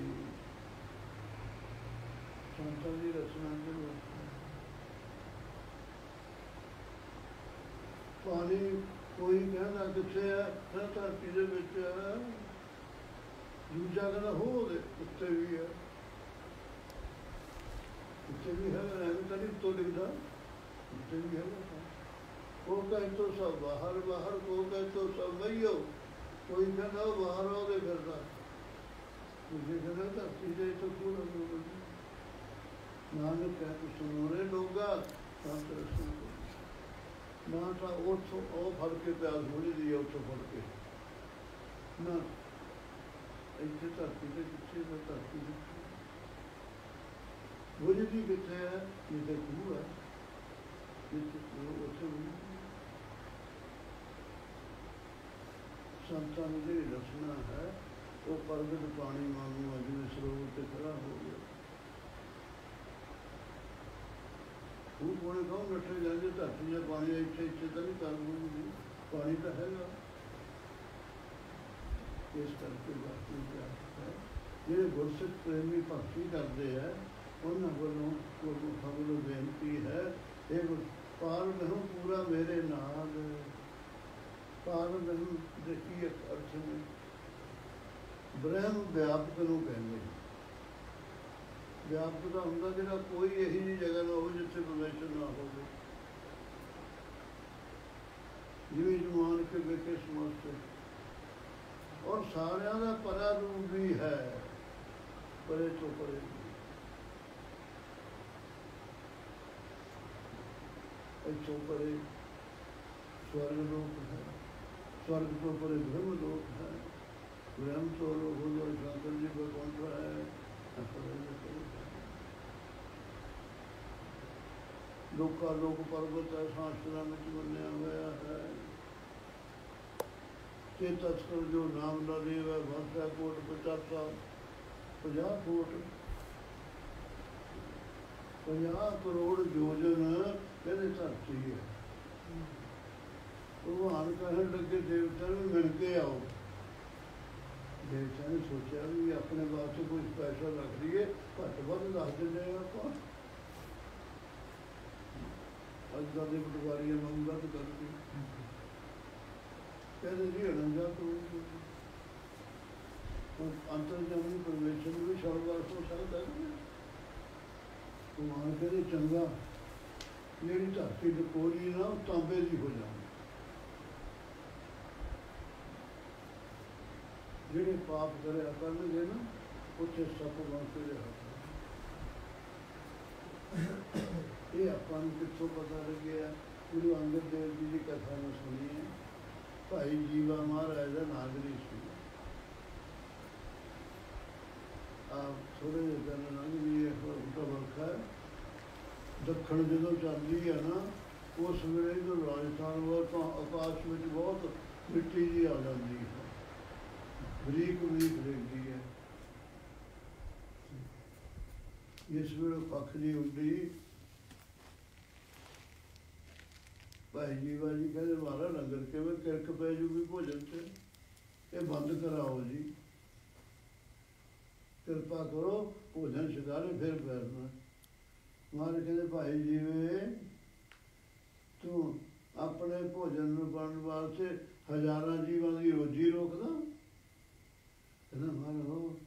[SPEAKER 1] ਸੰਤਾਂ ਦੀ ਰਚਨਾ ਦੇ ਪਾਣੀ ਕੋਈ ਕਹਿੰਦਾ ਕਿੱਥੇ ਹੈ ਤਾਂ ਧਰਤੀ ਦੇ ਵਿੱਚ ਹੈ ਦੂਜਾ ਕਹਿੰਦਾ ਹੋ ਉਹਦੇ ਉੱਤੇ ਵੀ ਹੈ ਉੱਤੇ ਵੀ ਹੈ ਐਵੇਂ ਤਾਂ ਨਹੀਂ ਤੋਂ ਲਿਖਦਾ ਉੱਤੇ ਵੀ ਹੈ ਉਹ ਕਹੇ ਤੋ ਸਭ ਬਾਹਰ ਬਾਹਰ ਕੋ ਕਹੇ ਤੋ ਸਭ ਵਈਓ ਕੋਈ ਕਹਿੰਦਾ ਬਾਹਰ ਉਹਦੇ ਫਿਰਦਾ ਦੂਜੇ ਕਹਿੰਦਾ ਧਰਤੀ ਦੇ ਤੋਂ ਪੂਰਾ ਲੋਕ ਨਾਨਕ ਕਹਿ ਲੋਗਾ ਸੰਤ ਰਸੂਲ ਨਾ ਤਾਂ ਉੱਥੋਂ ਉਹ ਫੜ ਕੇ ਪਿਆਸ ਹੋਣੀ ਦੀ ਹੈ ਫੜ ਕੇ। ਨਾ, ਇੱਥੇ ਧਰਤੀ ਤੇ ਕਿੱਥੇ ਨਾ ਧਰਤੀ ਦੇ ਬੁਝਦੀ ਕਿੱਥੇ ਹੈ? ਜਿੱਥੇ ਖੂਹ ਹੈ। ਜਿੱਥੇ ਖੂਹ ਉੱਥੇ ਸੰਤਾਂ ਨੂੰ ਜਿਹੜੀ ਰਚਨਾ ਹੈ, ਉਹ ਪਰਗਟ ਪਾਣੀ ਵਾਂਗੂ ਹੈ ਜਿਵੇਂ ਸਰੋਵਰ ਨੱਠੇ ਜਾਂਦੇ ਧਰਤੀ ਜਾਂ ਪਾਣੀ ਇੱਥੇ ਇੱਥੇ ਤਾਂ ਨਹੀਂ ਕਰ ਪਾਣੀ ਤਾਂ ਹੈਗਾ। ਇਸ ਕਰਕੇ ਬਾਤ ਇਹ ਜਿਹੜੇ ਗੁਰਸਿੱਖ ਪ੍ਰੇਮੀ ਭਗਤੀ ਕਰਦੇ ਆ ਉਹਨਾਂ ਵੱਲੋਂ ਗੁਰੂ ਖਬਰ ਬੇਨਤੀ ਹੈ, ਇਹ ਪਾਰ ਨਹੀਂ ਪੂਰਾ ਮੇਰੇ ਨਾਲ। ਪਾਰ ਨਹੀਂ ਦੇ ਅਰਥ ਨੇ ਬ੍ਰਹਮ ਵਿਆਪਕ ਨੂੰ ਕਹਿੰਦੇ। ਵਿਆਪਕ ਦਾ ਹੁੰਦਾ ਜਿਹੜਾ ਕੋਈ ਇਹੀ ਜਿਹੀ ਜਗ੍ਹਾ ਨਾ ਹੋਵੇ ਜਿੱਥੇ ਪਰਮੇਸ਼ਰ ਨਾ ਹੋਵੇ। ਜਿਵੇਂ ਜਮਾਨ ਕੇ ਵੇਖੇ ਸਮਝਤੇ ਔਰ ਸਾਰਿਆਂ ਦਾ ਪਰਾ ਰੂਪ ਵੀ ਹੈ ਪਰੇ ਤੋਂ ਪਰੇ ਇੱਥੋਂ ਪਰੇ ਸਵਰਗ ਲੋਕ ਹੈ, ਸਵਰਗ ਤੋਂ ਪਰੇ ਬ੍ਰਹਮ ਲੋਕ ਹੈ। ਬ੍ਰਹਮ ਤੋਂ ਲੋਕ ਹੋ ਜੋ ਸ਼ਾਂਤਰ ਜੀ ਭਗਵਾਨ ਦਾ ਹੈ ਅਪਰੇ ਲੋਕਾਂ, ਲੋਕ ਪਰਬਤ ਹੈ ਸ਼ਾਸਤਰਾਂ ਵਿੱਚ ਮੰਨਿਆ ਹੋਇਆ ਹੈ। ਤੇ ਤਸਕਰ ਜੋ ਨਾਮ ਨਾ ਦੇਵ ਹੈ ਭਾਸ਼ਾ ਕੋਟ ਪਚਾਸਾ 50 ਫੁੱਟ। 50 ਕਰੋੜ ਯੋਜਨ ਇਹਦੇ ਧਰਤੀ ਹੈ। ਭਗਵਾਨ ਕਹਿਣ ਲੱਗੇ ਦੇਵਤਾ ਨੂੰ ਮਿਲ ਕੇ ਆਓ। ਦੇਵਤਾ ਨੇ ਸੋਚਿਆ ਵੀ ਆਪਣੇ ਵਾਸਤੇ ਕੋਈ ਪੈਸਾ ਰੱਖ ਲਈਏ, ਘੱਟ ਵੱਧ ਦੱਸ ਦਿੰਦੇ ਆ ਆਪਾਂ। ਅੱਜ ਦਾ ਦੇ ਪਟਵਾਰੀਆਂ ਮੰਗਦਾ ਤਾਂ ਕਰਕੇ ਕਹਿੰਦੇ ਜੀ ਅਨੰਦਾ ਤੋਂ ਅੰਤਰ ਜਮਨ ਪਰਮੇਸ਼ਰ ਵੀ ਸ਼ਰਵਾਸ ਹੋ ਸਕਦਾ ਹੈ ਭਗਵਾਨ ਕਹਿੰਦੇ, ਚੰਗਾ, ਜਿਹੜੀ ਧਰਤੀ ਦੀ ਕੋਰੀ ਨਾ, ਉਹ ਤਾਂਬੇ ਦੀ ਹੋ ਜਾਣੀ ਜਿਹੜੇ ਪਾਪ ਕਰਿਆ ਕਰਨਗੇ ਨਾ ਉੱਥੇ ਸੱਪ ਬਣ ਕੇ ਰਿਹਾ ਇਹ ਆਪਾਂ ਨੂੰ ਕਿੱਥੋਂ ਪਤਾ ਲੱਗਿਆ? ਗੁਰੂ ਅੰਗਦ ਦੇਵ ਜੀ ਦੀ ਕਥਾ ਨੂੰ ਸੁਣੀ ਭਾਈ ਜੀਵਾ ਮਹਾਰਾਜ ਦਾ ਨਾਗਰੀ ਸੀ। ਆ ਥੋੜੇ ਦਿਨ ਲੰਘ ਵੀ ਇਹ ਵਰਖਾ ਦੱਖਣ ਜਦੋਂ ਚੱਲਦੀ ਹੈ ਨਾ, ਉਸ ਵੇਲੇ ਜਦੋਂ ਰਾਜਸਥਾਨ ਵੱਲ ਤਾਂ ਆਕਾਸ਼ ਵਿੱਚ ਬਹੁਤ ਮਿੱਟੀ ਜੀ ਆ ਜਾਂਦੀ ਹੈ। ਬਰੀਕ ਬਰੀਕ ਰਹਿੰਦੀ ਹੈ। ਇਸ ਵੇਲੇ ਪੱਖ ਦੀ ਉੱਡੀ ਭਾਈ ਜੀਵਾ ਜੀ ਕਹਿੰਦੇ ਮਾਰਾ ਲੰਗਰ ਕਿਵੇਂ ਕਿਰਕ ਪੈ ਜੂਗੀ ਭੋਜਨ ਤੇ? ਇਹ ਬੰਦ ਕਰਾਓ ਜੀ। ਕਿਰਪਾ ਕਰੋ, ਭੋਜਨ ਛਕਾਲੇ ਫਿਰ ਪੈਰਨਾ ਮਾਰੇ ਕਹਿੰਦੇ, ਭਾਈ ਜੀਵੇ ਤੂੰ ਆਪਣੇ ਭੋਜਨ ਨੂੰ ਬਣਨ ਵਾਸਤੇ ਹਜ਼ਾਰਾਂ ਜੀਵਾਂ ਦੀ ਰੋਜੀ ਰੋਕਦਾ। ਕਹਿੰਦਾ ਮਾਰੋ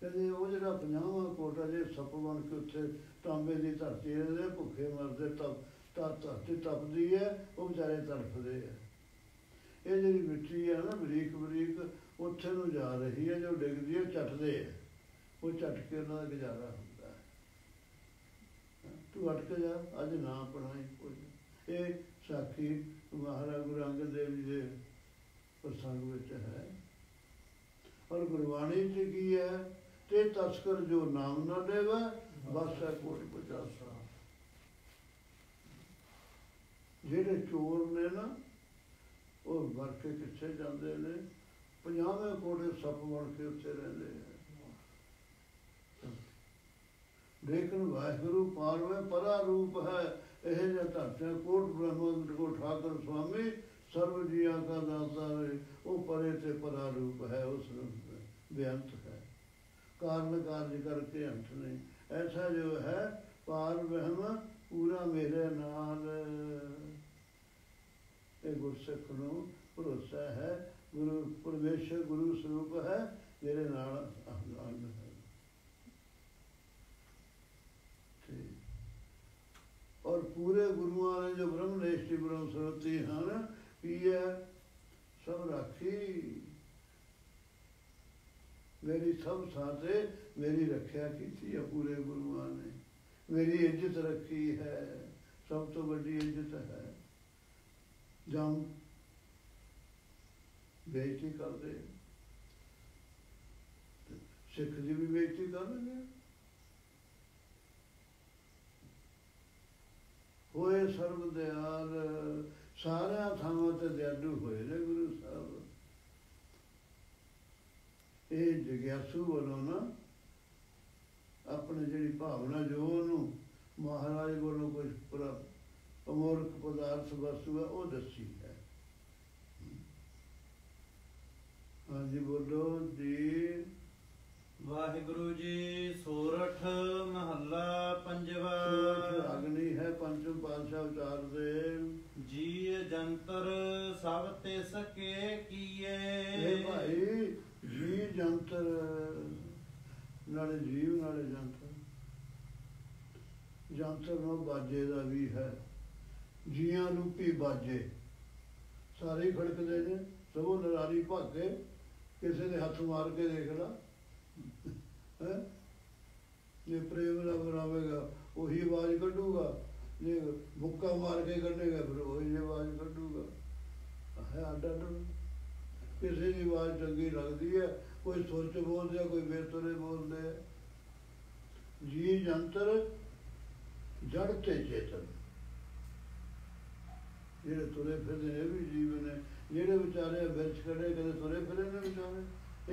[SPEAKER 1] ਕਹਿੰਦੇ, ਉਹ ਜਿਹੜਾ ਪੰਜਾਹਾਂ ਕੋਟਾ ਜੇ ਸੱਪ ਬਣ ਕੇ ਉੱਥੇ ਤਾਂਬੇ ਦੀ ਧਰਤੀ ਦੇ ਭੁੱਖੇ ਮਰਦੇ ਤਪ ਤਾਂ ਧਰਤੀ ਤਪਦੀ ਹੈ, ਉਹ ਵਿਚਾਰੇ ਤੜਫਦੇ ਆ। ਇਹ ਜਿਹੜੀ ਮਿੱਟੀ ਹੈ ਨਾ, ਬਰੀਕ ਬਰੀਕ, ਉੱਥੇ ਨੂੰ ਜਾ ਰਹੀ ਹੈ, ਜੋ ਡਿੱਗਦੀ ਹੈ ਚੱਟਦੇ ਆ। ਉਹ ਝਟ ਕੇ ਉਹਨਾਂ ਦਾ ਗੁਜ਼ਾਰਾ ਹੁੰਦਾ ਹੈ। ਤੂੰ ਅਟਕ ਜਾ, ਅੱਜ ਨਾ ਪੜਾਈ ਕੋਈ। ਇਹ ਸਾਖੀ ਮਹਾਰਾਜ ਗੁਰੂ ਅੰਗਦ ਦੇਵ ਜੀ ਦੇ ਪ੍ਰਸੰਗ ਵਿੱਚ ਹੈ। ਔਰ ਗੁਰਬਾਣੀ ਚ ਕੀ ਹੈ? ਤੇ ਤਸਕਰ ਜੋ ਨਾਮ ਨਾ ਦੇਵਾ, ਬਸ ਹੈ ਕੋਟ ਪਚਾਸਾ। ਜਿਹੜੇ ਚੋਰ ਨੇ ਨਾ, ਉਹ ਵਰ ਕੇ ਕਿੱਥੇ ਜਾਂਦੇ ਨੇ? ਪੰਜਾਵੇਂ ਕੋੜੇ ਸੱਪ ਬਣ ਕੇ ਉੱਥੇ ਰਹਿੰਦੇ ਆ। ਲੇਕਿਨ ਵਾਹਿਗੁਰੂ ਪਾਰਵੇ ਪਰਾ ਰੂਪ ਹੈ। ਇਹ ਜਿਹਾ ਧਰਤਿਆ ਕੋਟ ਬ੍ਰਹਮ ਕੋ ਠਾਕਰ ਸੁਆਮੀ ਸਰਵ ਜੀਆਂ ਦਾ ਦਾਤਾ ਹੈ ਉਹ ਪਰੇ ਤੇ ਪਰਾ ਰੂਪ ਹੈ, ਉਸ ਨੂੰ ਬੇਅੰਤ ਹੈ। ਕਾਰਨ ਕਾਰਜ ਕਰਕੇ ਅੰਤ ਨੇ। ਐਸਾ ਜੋ ਹੈ, ਪਾਰ ਬ੍ਰਹਮ ਪੂਰਾ ਮੇਰੇ ਨਾਲ। ਇਹ ਗੁਰਸਿੱਖ ਨੂੰ ਭਰੋਸਾ ਹੈ, ਗੁਰੂ ਪਰਮੇਸ਼ਰ ਗੁਰੂ ਸਰੂਪ ਹੈ, ਮੇਰੇ ਨਾਲ ਆਨੰਦ ਹੈ। ਔਰ ਪੂਰੇ ਗੁਰੂਆਂ ਨੇ ਜੋ ਬ੍ਰਹਮ ਨਿਸ਼ਟੀ ਬ੍ਰਹਮ ਸਰਤੀ ਹਨ, ਕੀ ਸਭ ਰਾਖੀ। ਮੇਰੀ ਸਭ ਸਾਥੇ, ਮੇਰੀ ਰੱਖਿਆ ਕੀਤੀ ਹੈ ਪੂਰੇ ਗੁਰੂਆਂ ਨੇ। ਮੇਰੀ ਇੱਜ਼ਤ ਰੱਖੀ ਹੈ, ਸਭ ਤੋਂ ਵੱਡੀ ਇੱਜ਼ਤ ਹੈ। ਜਮ ਬੇਇੱਜ਼ਤੀ ਕਰਦੇ? ਸਿੱਖ ਦੀ ਵੀ ਬੇਇੱਜ਼ਤੀ ਕਰਨਗੇ ਹੋਏ ਸਰਬ ਦਿਆਲ, ਸਾਰਿਆਂ ਥਾਵਾਂ ਤੇ ਦਿਆਲੂ ਹੋਏ ਨੇ ਗੁਰੂ ਸਾਹਿਬ। ਇਹ ਜਗਿਆਸੂ ਵੱਲੋਂ ਨਾ ਆਪਣੀ ਜਿਹੜੀ ਭਾਵਨਾ ਜੋ ਉਹਨੂੰ ਮਹਾਰਾਜ ਕੋਲੋਂ ਕੁਝ ਪੁਰਾ ਅਮੋਲਕ ਪਦਾਰਥ ਵਸਤੂ ਹੈ ਉਹ ਦੱਸੀ ਹੈ। ਹਾਂਜੀ ਬੋਲੋ ਜੀ।
[SPEAKER 3] ਵਾਹਿਗੁਰੂ ਜੀ ਸੋਰਠ ਮਹੱਲਾ ਪੰਜਵਾ।
[SPEAKER 1] ਅਗਨੀ ਹੈ ਪੰਚਮ ਪਾਤਸ਼ਾਹ ਉਚਾਰਦੇ
[SPEAKER 3] ਜੀ ਜੰਤਰ ਸਭ ਤਿਸ ਕੇ ਕੀਏ।
[SPEAKER 1] ਇਹ ਭਾਈ ਜੀ ਜੰਤਰ ਨਾਲੇ ਜੀਵ ਨਾਲੇ ਜੰਤਰ। ਜੰਤਰ ਨੂੰ ਬਾਜੇ ਦਾ ਵੀ ਹੈ। ਜੀਆਂ ਰੂਪੀ ਬਾਜੇ। ਸਾਰੇ ਖੜਕਦੇ ਨੇ ਸਭੋ ਨਰਾਰੀ ਭਾਗੇ ਕਿਸੇ ਦੇ ਹੱਥ ਮਾਰ ਕੇ ਦੇਖ ਲਾ। ਹੈ? ਜੇ ਪ੍ਰੇਮ ਨਾਲ ਬਣਾਵੇਗਾ ਉਹੀ ਆਵਾਜ਼ ਕੱਢੂਗਾ। ਜੇ ਮੁੱਕਾ ਮਾਰ ਕੇ ਕੱਢੇਗਾ, ਫਿਰ ਉਹੀ ਆਵਾਜ਼ ਕੱਢੂਗਾ। ਹੈ ਅੱਡ ਅੱਡ। ਕਿਸੇ ਦੀ ਆਵਾਜ਼ ਚੰਗੀ ਲੱਗਦੀ ਹੈ, ਕੋਈ ਸੋਚ ਚ ਬੋਲਦੇ ਆ, ਕੋਈ ਬੇਤਰੇ ਬੋਲਦੇ ਜੀ ਜੰਤਰ, ਜੜ ਤੇ ਚੇਤਨ। ਜਿਹੜੇ ਤੁਰੇ ਫਿਰਦੇ ਨੇ ਇਹ ਵੀ ਜੀਵ ਨੇ। ਜਿਹੜੇ ਵਿਚਾਰੇ ਵਿਰਚ ਖੜੇ ਕਦੇ ਤੁਰੇ ਫਿਰੇ ਨੇ ਵਿਚਾਰੇ?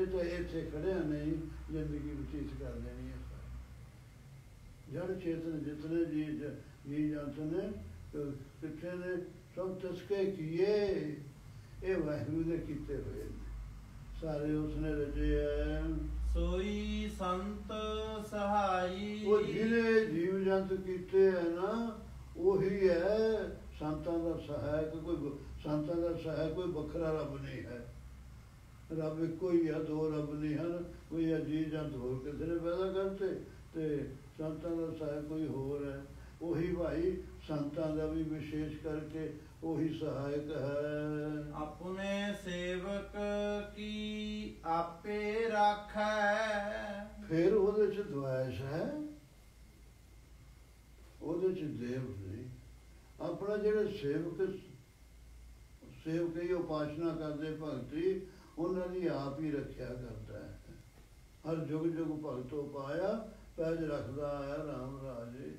[SPEAKER 1] ਇਹ ਤਾਂ ਇੱਥੇ ਖੜਿਆ ਨਹੀਂ ਜ਼ਿੰਦਗੀ ਬਤੀਤ ਕਰ ਦੇਣੀ ਹੈ। ਜੜ ਚੇਤਨ ਜਿਤਨੇ ਜੀ ਜ- ਜੀ ਜੰਤ ਨੇ ਕਿੱਥੇ ਨੇ ਸਭ ਤਸਕੇ ਕੀਏ। ਇਹ ਵਾਹਿਗੁਰੂ ਦੇ ਕੀਤੇ ਹੋਏ ਨੇ। ਸਾਰੇ ਉਸਨੇ ਰਚੇ ਹੈ
[SPEAKER 3] ਸੋਈ ਸੰਤ ਸਹਾਈ।
[SPEAKER 1] ਉਹ ਜਿਹਨੇ ਜੀਵ ਜੰਤ ਕੀਤੇ ਹੈ ਨਾ ਉਹੀ ਹੈ ਸੰਤਾਂ ਦਾ ਸਹਾਇਕ ਕੋਈ ਸੰਤਾਂ ਦਾ ਸਹਾਇਕ ਕੋਈ ਵੱਖਰਾ ਰੱਬ ਨਹੀਂ ਹੈ। ਰੱਬ ਇੱਕੋ ਹੀ ਹੈ ਦੋ ਰੱਬ ਨਹੀਂ ਹਨ ਕੋਈ ਹੈ ਜੀ ਹੋਰ ਕਿਸੇ ਨੇ ਪੈਦਾ ਕਰਤੇ ਤੇ ਸੰਤਾਂ ਦਾ ਸਹਾਇਕ ਕੋਈ ਹੋਰ ਹੈ। ਉਹੀ ਭਾਈ ਸੰਤਾਂ ਦਾ ਵੀ ਵਿਸ਼ੇਸ਼ ਕਰਕੇ ਉਹੀ ਸਹਾਇਕ ਹੈ।
[SPEAKER 3] ਆਪਣੇ ਸੇਵਕ ਕੀ ਆਪੇ ਰਾਖੈ?
[SPEAKER 1] ਫਿਰ ਉਹਦੇ ਚ ਦੁਆਇਸ਼ ਹੈ? ਉਹਦੇ ਚ ਦੇਵ ਆਪਣਾ ਜਿਹੜੇ ਸੇਵਕ ਸੇਵਕ ਹੀ ਉਪਾਸਨਾ ਕਰਦੇ ਭਗਤੀ, ਉਹਨਾਂ ਦੀ ਆਪ ਹੀ ਰੱਖਿਆ ਕਰਦਾ ਹੈ। ਹਰ ਜੁਗ ਜੁਗ ਭਗਤੋ ਪਾਇਆ, ਪੈਜ ਰੱਖਦਾ ਆਇਆ ਰਾਮ ਰਾਜੇ।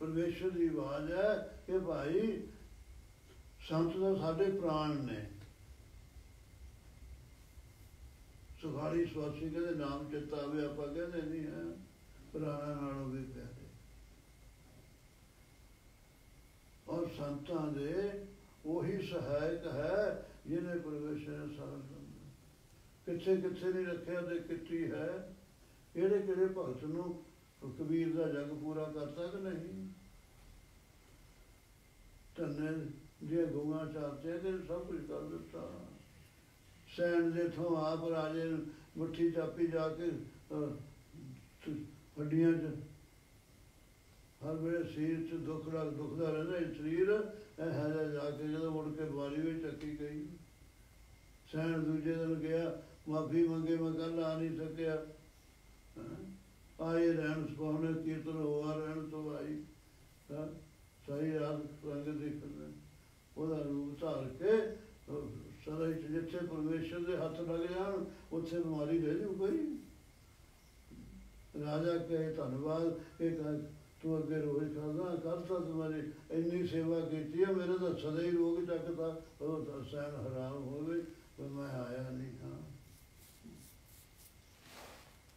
[SPEAKER 1] ਪਰਮੇਸ਼ਰ ਦੀ ਆਵਾਜ਼ ਹੈ ਕਿ ਭਾਈ, ਸੰਤ ਦਾ ਸਾਡੇ ਪ੍ਰਾਣ ਨੇ। ਸੁਖਾਲੀ ਸਵਾਸੀ ਕਹਿੰਦੇ, ਨਾਮ ਚਿੱਤਾ ਆਵੇ ਆਪਾਂ ਕਹਿੰਦੇ ਨਹੀਂ ਹੈ। ਪੁਰਾਣਾ ਨਾਲੋਂ ਵੀ ਪਿਆਰੇ। ਔਰ ਸੰਤਾਂ ਦੇ ਉਹੀ ਸਹਾਇਕ ਹੈ ਜਿਹਨੇ ਪਰਮੇਸ਼ਰ ਨੇ ਸਾਰਾ ਕਿੱਥੇ ਕਿੱਥੇ ਨਹੀਂ ਰੱਖਿਆ ਤੇ ਕਿੱਤੀ ਹੈ? ਕਿਹੜੇ ਕਿਹੜੇ ਭਗਤ ਨੂੰ ਕਬੀਰ ਦਾ ਜਗ ਪੂਰਾ ਕਰਤਾ ਕਿ ਨਹੀਂ? ਤੰਨੇ ਜੇ ਗਊਆਂ ਚਾਰਤੇ ਕਿ ਸਭ ਕੁਝ ਕਰ ਦਿੱਤਾ। ਸੈਨ ਦੇ ਥੋਂ ਆਪ ਰਾਜੇ ਨੂੰ ਮੁੱਠੀ ਚਾਪੀ ਜਾ ਕੇ ਹੱਡੀਆਂ 'ਚ। ਹਰ ਵੇਲੇ ਸਰੀਰ 'ਚ ਦੁੱਖ ਦਾ ਦੁਖਦਾ ਰਹਿੰਦਾ ਇਹ ਸਰੀਰ ਇਹ ਹੈ ਜਾ ਕੇ ਜਦੋਂ ਮੁੜ ਕੇ ਬਾਰੀ ਵਿੱਚ ਚੱਕੀ ਗਈ। ਸਹਿਣ ਦੂਜੇ ਦਿਨ ਗਿਆ ਮਾਫੀ ਮੰਗੇ ਮੈਂ ਕੱਲ ਆ ਨਹੀਂ ਸਕਿਆ। ਆਏ ਰਹਿਣ ਸੁਹਾਣੇ ਕੀਰਤਨ ਹੋਆ ਰਹਿਣ ਤੋਂ ਆਈ। ਹਾਂ? ਸਾਰੀ ਰਾਤ ਸੰਗਤ ਦੇਖਣ ਉਹਦਾ ਰੂਪ ਧਾਰ ਕੇ ਅਹ, ਜਿੱਥੇ ਪਰਮੇਸ਼ਰ ਦੇ ਹੱਥ ਲੱਗ ਜਾਣ ਉੱਥੇ ਬਿਮਾਰੀ ਰਹਿ ਜੂ ਕੋਈ। ਰਾਜਾ ਕਹੇ ਧੰਨਵਾਦ ਇਹ ਤੂੰ ਅੱਗੇ ਰੋਜ਼ ਕਰਦਾ ਕਰਤਾ ਤੁਹਾਡੀ ਇੰਨੀ ਸੇਵਾ ਕੀਤੀ ਹੈ ਮੇਰੇ ਤਾਂ ਸਦਾ ਹੀ ਰੋਗ ਚੱਕਦਾ ਉਹ ਸਹਿਣ ਹਰਾਮ ਹੋਵੇ ਪਰ ਮੈਂ ਆਇਆ ਨਹੀਂ ਹਾਂ।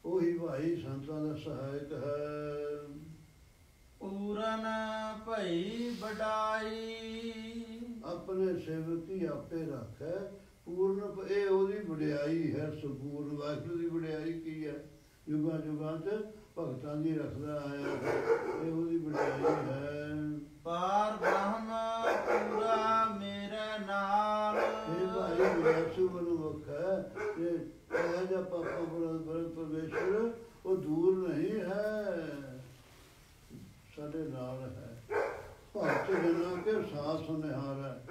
[SPEAKER 1] ਉਹੀ ਭਾਈ ਸੰਤਾਂ ਦਾ ਸਹਾਇਕ ਹੈ।
[SPEAKER 3] ਪੂਰਨ ਭਈ ਵਡਾਈ।
[SPEAKER 1] ਆਪਣੇ ਸੇਵਕ ਆਪੇ ਰੱਖੈ ਪੂਰਨ ਇਹ ਉਹਦੀ ਵਡਿਆਈ ਹੈ ਸੰਪੂਰਨ ਵਾਹਿਗੁਰੂ ਦੀ ਵਡਿਆਈ ਕੀ ਹੈ? ਯੁਗਾਂ ਯੁਗਾਂ ਚ ਭਗਤਾਂ ਦੀ ਰੱਖਦਾ ਆਇਆ ਹੈ ਇਹ ਉਹਦੀ ਵਡਿਆਈ ਹੈ।
[SPEAKER 3] ਪਾਰ ਬ੍ਰਹਮ ਪੂਰਾ ਮੇਰੇ ਨਾਲ।
[SPEAKER 1] ਇਹ ਭਾਈ ਵਿਆਸੂ ਮਨੁੱਖ ਹੈ ਇਹ ਇਹ ਜਿਹਾ ਪਾਪਾ ਬਰਦ ਪਰਮੇਸ਼ਰ ਉਹ ਦੂਰ ਨਹੀਂ ਹੈ। ਸਾਡੇ ਨਾਲ ਹੈ। ਭਗਤ ਜਨਾਂ ਕੇ ਸਾਥ ਸੁਨਿਹਾਰ ਹੈ।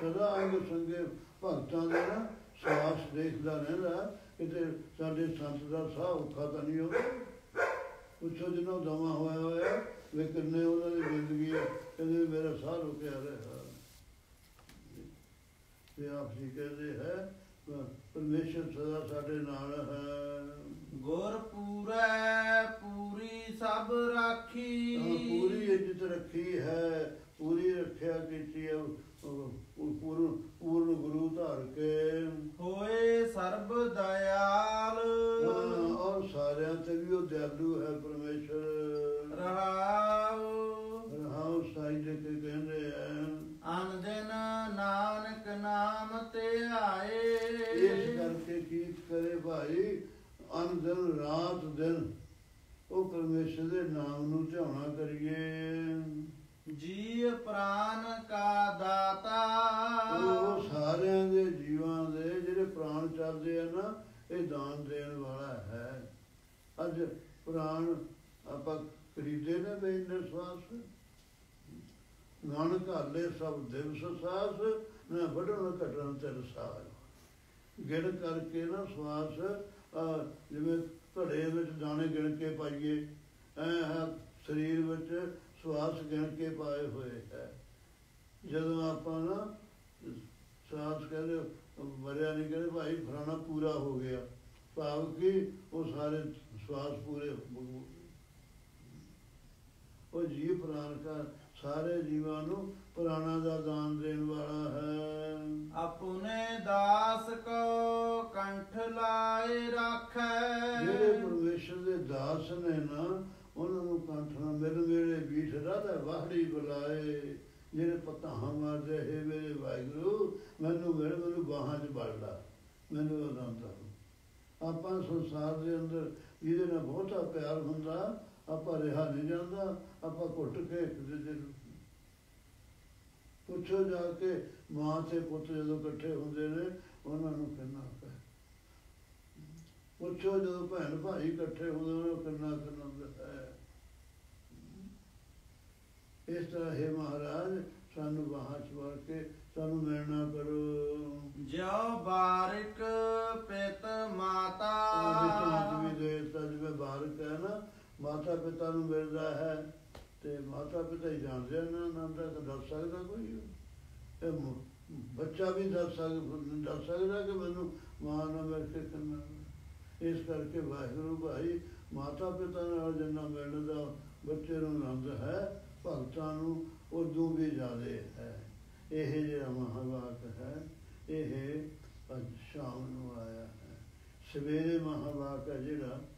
[SPEAKER 1] ਸਦਾ ਅੰਗ ਸੰਗੇ ਭਗਤਾਂ ਦੇ ਸਾਥ ਦੇਖਦਾ ਰਹਿੰਦਾ। ਕਿਤੇ ਸਾਡੇ ਸੰਤ ਦਾ ਸਾਹ ਔਖਾ ਤਾਂ ਨਹੀਂ ਹੋਵੇ। ਪੁੱਛੋ ਜਿਹਨੂੰ ਦਮਾ ਹੋਇਆ ਹੋਇਆ ਵੇ ਕਿੰਨੇ ਉਹਨਾਂ ਦੀ ਜ਼ਿੰਦਗੀ ਹੈ ਕਹਿੰਦੇ ਮੇਰਾ ਸਾਹ ਰੁਕਿਆ ਰਿਹਾ। ਤੇ ਆਪ ਜੀ ਕਹਿੰਦੇ ਹੈ ਪਰਮੇਸ਼ਰ ਸਦਾ ਸਾਡੇ ਨਾਲ ਹੈ।
[SPEAKER 3] ਗੁਰ ਪੂਰੈ ਪੂਰੀ ਸਭ ਰਾਖੀ।
[SPEAKER 1] ਪੂਰੀ ਇੱਜ਼ਤ ਰੱਖੀ ਹੈ ਪੂਰੀ ਰੱਖਿਆ ਕੀਤੀ ਹੈ। ਪੂਰਨ ਗੁਰੂ ਧਾਰ ਕੇ।
[SPEAKER 3] ਹੋਏ ਸਰਬ ਦਇਆਲ।
[SPEAKER 1] ਔਰ ਸਾਰਿਆਂ ਤੇ ਵੀ ਉਹ ਦਇਆਲੂ ਹੈ ਪਰਮੇਸ਼ਰ।
[SPEAKER 3] ਰਹਾਉ।
[SPEAKER 1] ਰਹਾਉ ਸਾਈਂ ਦੇ ਕੇ ਕਹਿੰਦੇ ਆ
[SPEAKER 3] ਅਨ ਦਿਨ ਨਾਨਕ ਨਾਮ ਤੇ ਆਏ। ਇਸ
[SPEAKER 1] ਕਰਕੇ ਕੀਤ ਕਰੇ ਭਾਈ ਅਨ ਦਿਨ ਰਾਤ ਦਿਨ। ਉਹ ਪਰਮੇਸ਼ਰ ਦੇ ਨਾਮ ਨੂੰ ਧਿਆਉਣਾ ਕਰੀਏ।
[SPEAKER 3] ਜੀ ਪ੍ਰਾਨ ਕਾ ਦਾਤਾ।
[SPEAKER 1] ਉਹ ਸਾਰਿਆਂ ਦੇ ਜੀਵਾਂ ਦੇ ਜਿਹੜੇ ਪ੍ਰਾਣ ਚੱਲਦੇ ਆ ਨਾ, ਇਹ ਦਾਨ ਦੇਣ ਵਾਲਾ ਹੈ। ਅੱਜ ਪ੍ਰਾਣ ਆਪਾਂ ਖਰੀਦੇ ਨੇ ਬੇਨ ਸਵਾਸ। ਨਾਨਕ ਹਾਲੇ ਸਭ ਦਿਵਸ ਸਾਸ ਨਾ ਵੱਡਣ ਘਟਣ ਤੇ ਰਸਾਲ ਗਿਣ ਕਰਕੇ ਨਾ ਸਵਾਸ ਜਿਵੇਂ ਘੜੇ ਵਿੱਚ ਦਾਣੇ ਗਿਣ ਕੇ ਪਾਈਏ, ਐ ਸਰੀਰ ਵਿੱਚ ਸਵਾਸ ਗਿਣ ਕੇ ਪਾਏ ਹੋਏ ਹੈ। ਜਦੋਂ ਆਪਾਂ ਨਾ ਸਾਸ ਕਹਿੰਦੇ ਮਰਿਆ ਨਹੀਂ ਕਹਿੰਦੇ ਭਾਈ ਫਲਾਣਾ ਪੂਰਾ ਹੋ ਗਿਆ। ਭਾਵ ਕਿ ਉਹ ਸਾਰੇ ਸਵਾਸ ਪੂਰੇ ਉਹ ਜੀਵ ਪ੍ਰਾਣ ਕਾ ਸਾਰੇ ਜੀਵਾਂ ਨੂੰ ਪ੍ਰਾਣਾ ਦਾ ਦਾਨ ਦੇਣ ਵਾਲਾ ਹੈ।
[SPEAKER 3] ਆਪਣੇ ਦਾਸ ਕੋ ਕੰਠ ਲਾਏ
[SPEAKER 1] ਜਿਹੜੇ
[SPEAKER 3] ਰਾਖੈ
[SPEAKER 1] ਪਰਮੇਸ਼ਰ ਦੇ ਦਾਸ ਨੇ ਨਾ ਉਹਨਾਂ ਨੂੰ ਕੰਠਣਾ ਨਾਲ ਮੇਰੇ ਮੇਰੇ ਬੀਠ ਰਾਧਾ ਵਾਹੜੀ ਬੁਲਾਏ। ਜਿਹੜੇ ਪਤਾਹਾਂ ਮਾਰਦੇ ਹੈ ਮੇਰੇ ਵਾਹਿਗੁਰੂ, ਮੈਨੂੰ ਮੇਰੇ ਮੈਨੂੰ ਬਾਹਾਂ 'ਚ ਵੜ ਲਾ। ਮੈਨੂੰ ਆਨੰਦ ਆ ਆਪਾਂ ਸੰਸਾਰ ਦੇ ਅੰਦਰ ਜਿਹਦੇ ਨਾਲ ਬਹੁਤਾ ਪਿਆਰ ਹੁੰਦਾ, ਆਪਾਂ ਰਿਹਾ ਨਹੀਂ ਜਾਂਦਾ, ਆਪਾਂ ਘੁੱਟ ਕੇ ਇੱਕ ਦੂਜੇ ਨੂੰ ਪੁੱਛੋ ਜਾ ਕੇ ਮਾਂ ਤੇ ਪੁੱਤ ਜਦੋਂ ਇਕੱਠੇ ਹੁੰਦੇ ਨੇ, ਉਹਨਾਂ ਨੂੰ ਕਿੰਨਾ ਪਿਆਰ ਪੁੱਛੋ ਜਦੋਂ ਭੈਣ ਭਾਈ ਇਕੱਠੇ ਹੁੰਦੇ ਨੇ, ਉਹ ਕਿੰਨਾ ਕਿੰਨਾ ਹੈ? ਇਸ ਤਰ੍ਹਾਂ ਹੈ ਮਹਾਰਾਜ ਸਾਨੂੰ ਬਾਹਾਂ ਚ ਵੜ ਕੇ ਸਾਨੂੰ ਮਿਲਣਾ ਕਰੋ।
[SPEAKER 3] ਜਿਉ ਬਾਰਿਕ ਪਿਤ ਮਾਤਾ।
[SPEAKER 1] ਵੀ ਦੇ ਤਾਂ ਜਿਵੇਂ ਬਾਰਕ ਹੈ ਨਾ ਮਾਤਾ ਪਿਤਾ ਨੂੰ ਮਿਲਦਾ ਹੈ ਤੇ ਮਾਤਾ ਪਿਤਾ ਹੀ ਜਾਣਦੇ ਨਾ ਨਾਮ ਦਾ ਤਾਂ ਦੱਸ ਸਕਦਾ ਕੋਈ। ਇਹ ਬੱਚਾ ਵੀ ਦੱਸ ਸਕਦਾ ਦੱਸ ਸਕਦਾ ਕਿ ਮੈਨੂੰ ਮਾਂ ਨਾਲ ਮਿਲ ਕੇ ਕਰਨਾ ਇਸ ਕਰਕੇ ਵਾਹਿਗੁਰੂ ਭਾਈ ਮਾਤਾ ਪਿਤਾ ਨਾਲ ਜਿੰਨਾ ਮਿਲਣ ਦਾ ਬੱਚੇ ਨੂੰ ਆਨੰਦ ਹੈ ਭਗਤਾਂ ਨੂੰ ਉਦੋਂ ਵੀ ਜ਼ਿਆਦੇ ਹੈ ਇਹ ਜਿਹੜਾ ਮਹਾਵਾਕ ਹੈ ਇਹ ਅੱਜ ਸ਼ਾਮ ਨੂੰ ਆਇਆ ਹੈ। ਸਵੇਰੇ ਹੈ ਜਿਹੜਾ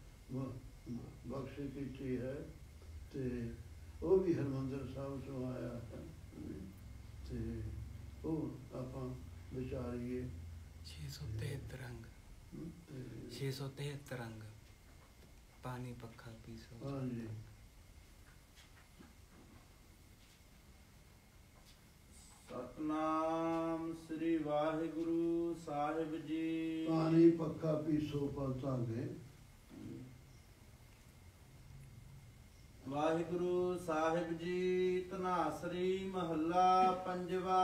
[SPEAKER 1] ਬਖਸ਼ ਕੀਤੀ ਹੈ ਤੇ ਉਹ ਵੀ ਹਰਮੰਦਰ ਸਾਹਿਬ ਤੋਂ ਆਇਆ ਹੈ। ਤੇ ਉਹ ਆਪਾਂ ਵਿਚਾਰੀਏ।
[SPEAKER 2] 673 ਰੰਗ।
[SPEAKER 1] ਤੇ
[SPEAKER 2] 673 ਰੰਗ। ਪਾਣੀ ਪੱਖਾ ਪੀਸੋ
[SPEAKER 1] ਹਾਂਜੀ।
[SPEAKER 3] ਸਤਨਾਮ ਸ੍ਰੀ ਵਾਹਿਗੁਰੂ ਸਾਹਿਬ ਜੀ।
[SPEAKER 1] ਪਾਣੀ ਪੱਖਾ ਪੀਸੋ ਪਲਤਾਂਗੇ
[SPEAKER 3] ਵਾਹਿਗੁਰੂ ਸਾਹਿਬ ਜੀ ਧਨਾਸਰੀ ਮਹੱਲਾ ਪੰਜਵਾ।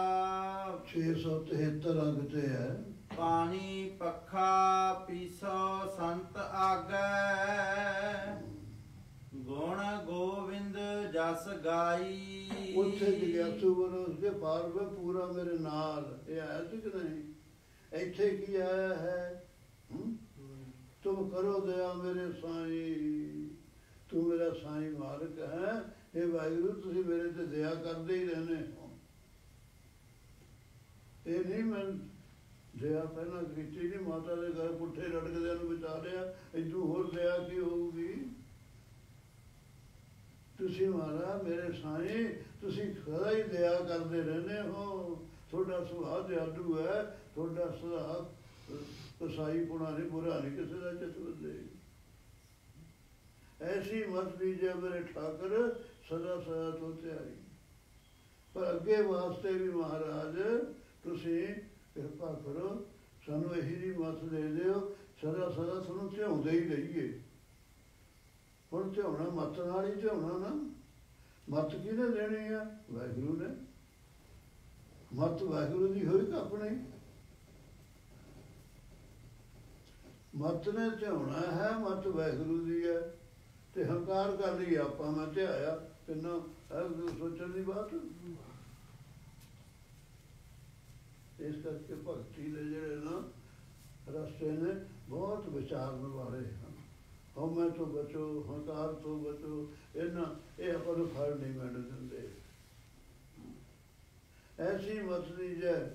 [SPEAKER 1] 673 ਰੰਗ ਤੇ ਹੈ।
[SPEAKER 3] ਪਾਣੀ ਪੱਖਾ ਪੀਸੋ ਸੰਤ ਆਗੈ। ਗੁਣ ਗੋਵਿੰਦ ਜਸ ਗਾਈ।
[SPEAKER 1] ਉੱਥੇ ਜਗਿਆਸੂ ਬਨੋ ਉਸਕੇ ਪਾਰ ਵੇ ਪੂਰਾ ਮੇਰੇ ਨਾਲ। ਇਹ ਆਇਆ ਸੀ ਕਿ ਨਹੀਂ? ਇੱਥੇ ਕੀ ਆਇਆ ਹੈ ਤੁਮ ਕਰੋ ਦਇਆ ਮੇਰੇ ਸਾਈਂ। ਤੂੰ ਮੇਰਾ ਸਾਈਂ ਮਾਲਕ ਹੈ। ਇਹ ਵਾਹਿਗੁਰੂ, ਤੁਸੀਂ ਮੇਰੇ ਤੇ ਦਇਆ ਕਰਦੇ ਹੀ ਰਹਿੰਦੇ ਹੋ। ਇਹ ਨਹੀਂ ਮੈਂ ਦਇਆ ਪਹਿਲਾਂ ਕੀਤੀ ਨਹੀਂ ਮਾਤਾ ਦੇ ਘਰ ਪੁੱਠੇ ਲਟਕਦਿਆਂ ਨੂੰ ਬਚਾ ਲਿਆ ਇਦੋਂ ਹੋਰ ਦਇਆ ਕੀ ਹੋਊਗੀ? ਤੁਸੀਂ ਮਹਾਰਾਜ, ਮੇਰੇ ਸਾਈਂ, ਤੁਸੀਂ ਖਰਾ ਹੀ ਦਇਆ ਕਰਦੇ ਰਹਿੰਦੇ ਹੋ। ਤੁਹਾਡਾ ਸੁਭਾਅ ਦਿਆਲੂ ਹੈ, ਤੁਹਾਡਾ ਸੁਭਾਅ ਕਸਾਈ ਪੁਣਾ ਨਹੀਂ, ਬੁਰਾ ਨਹੀਂ ਕਿਸੇ ਦਾ ਚਿੱਤ ਬੰਦੇ। ਐਸੀ ਮਤ ਬੀਜੇ ਮੇਰੇ ਠਾਕਰ ਸਦਾ ਸਦਾ ਤੋਂ ਤਿਆਰੀ। ਪਰ ਅੱਗੇ ਵਾਸਤੇ ਵੀ ਮਹਾਰਾਜ, ਤੁਸੀਂ ਕਿਰਪਾ ਕਰੋ, ਸਾਨੂੰ ਇਹੀ ਜੀ ਮਤ ਦੇ ਦਿਓ, ਸਦਾ ਸਦਾ ਤੁਹਾਨੂੰ ਧਿਆਉਂਦੇ ਹੀ ਰਹੀਏ। ਹੁਣ ਧਿਆਉਣਾ ਮਤ ਨਾਲ ਹੀ ਧਿਆਉਣਾ ਨਾ। ਮਤ ਕਿਹਨੇ ਦੇਣੀ ਆ? ਵਾਹਿਗੁਰੂ ਨੇ। ਮਤ ਵਾਹਿਗੁਰੂ ਦੀ ਹੋਈ ਕਿ ਆਪਣੀ। ਮਤ ਨੇ ਧਿਆਉਣਾ ਹੈ, ਮਤ ਵਾਹਿਗੁਰੂ ਦੀ ਹੈ। ਤੇ ਹੰਕਾਰ ਕਰ ਲਈ ਆਪਾਂ, ਮੈਂ ਧਿਆਇਆ ਕਿੰਨਾ ਇਹ ਸੋਚਣ ਦੀ ਬਾਤ? ਇਸ ਕਰਕੇ ਭਗਤੀ ਦੇ ਜਿਹੜੇ ਨਾ ਰਸਤੇ ਨੇ ਬਹੁਤ ਵਿਚਾਰਨ ਵਾਲੇ ਹਨ ਹਉਮੈ ਤੋਂ ਬਚੋ, ਹੰਕਾਰ ਤੋਂ ਬਚੋ, ਇਹਨਾਂ, ਇਹ ਆਪਾਂ ਨੂੰ ਫਲ ਨਹੀਂ ਮਿਲਣ ਦਿੰਦੇ। ਐਸੀ ਮਤ ਦੀ ਜੈ,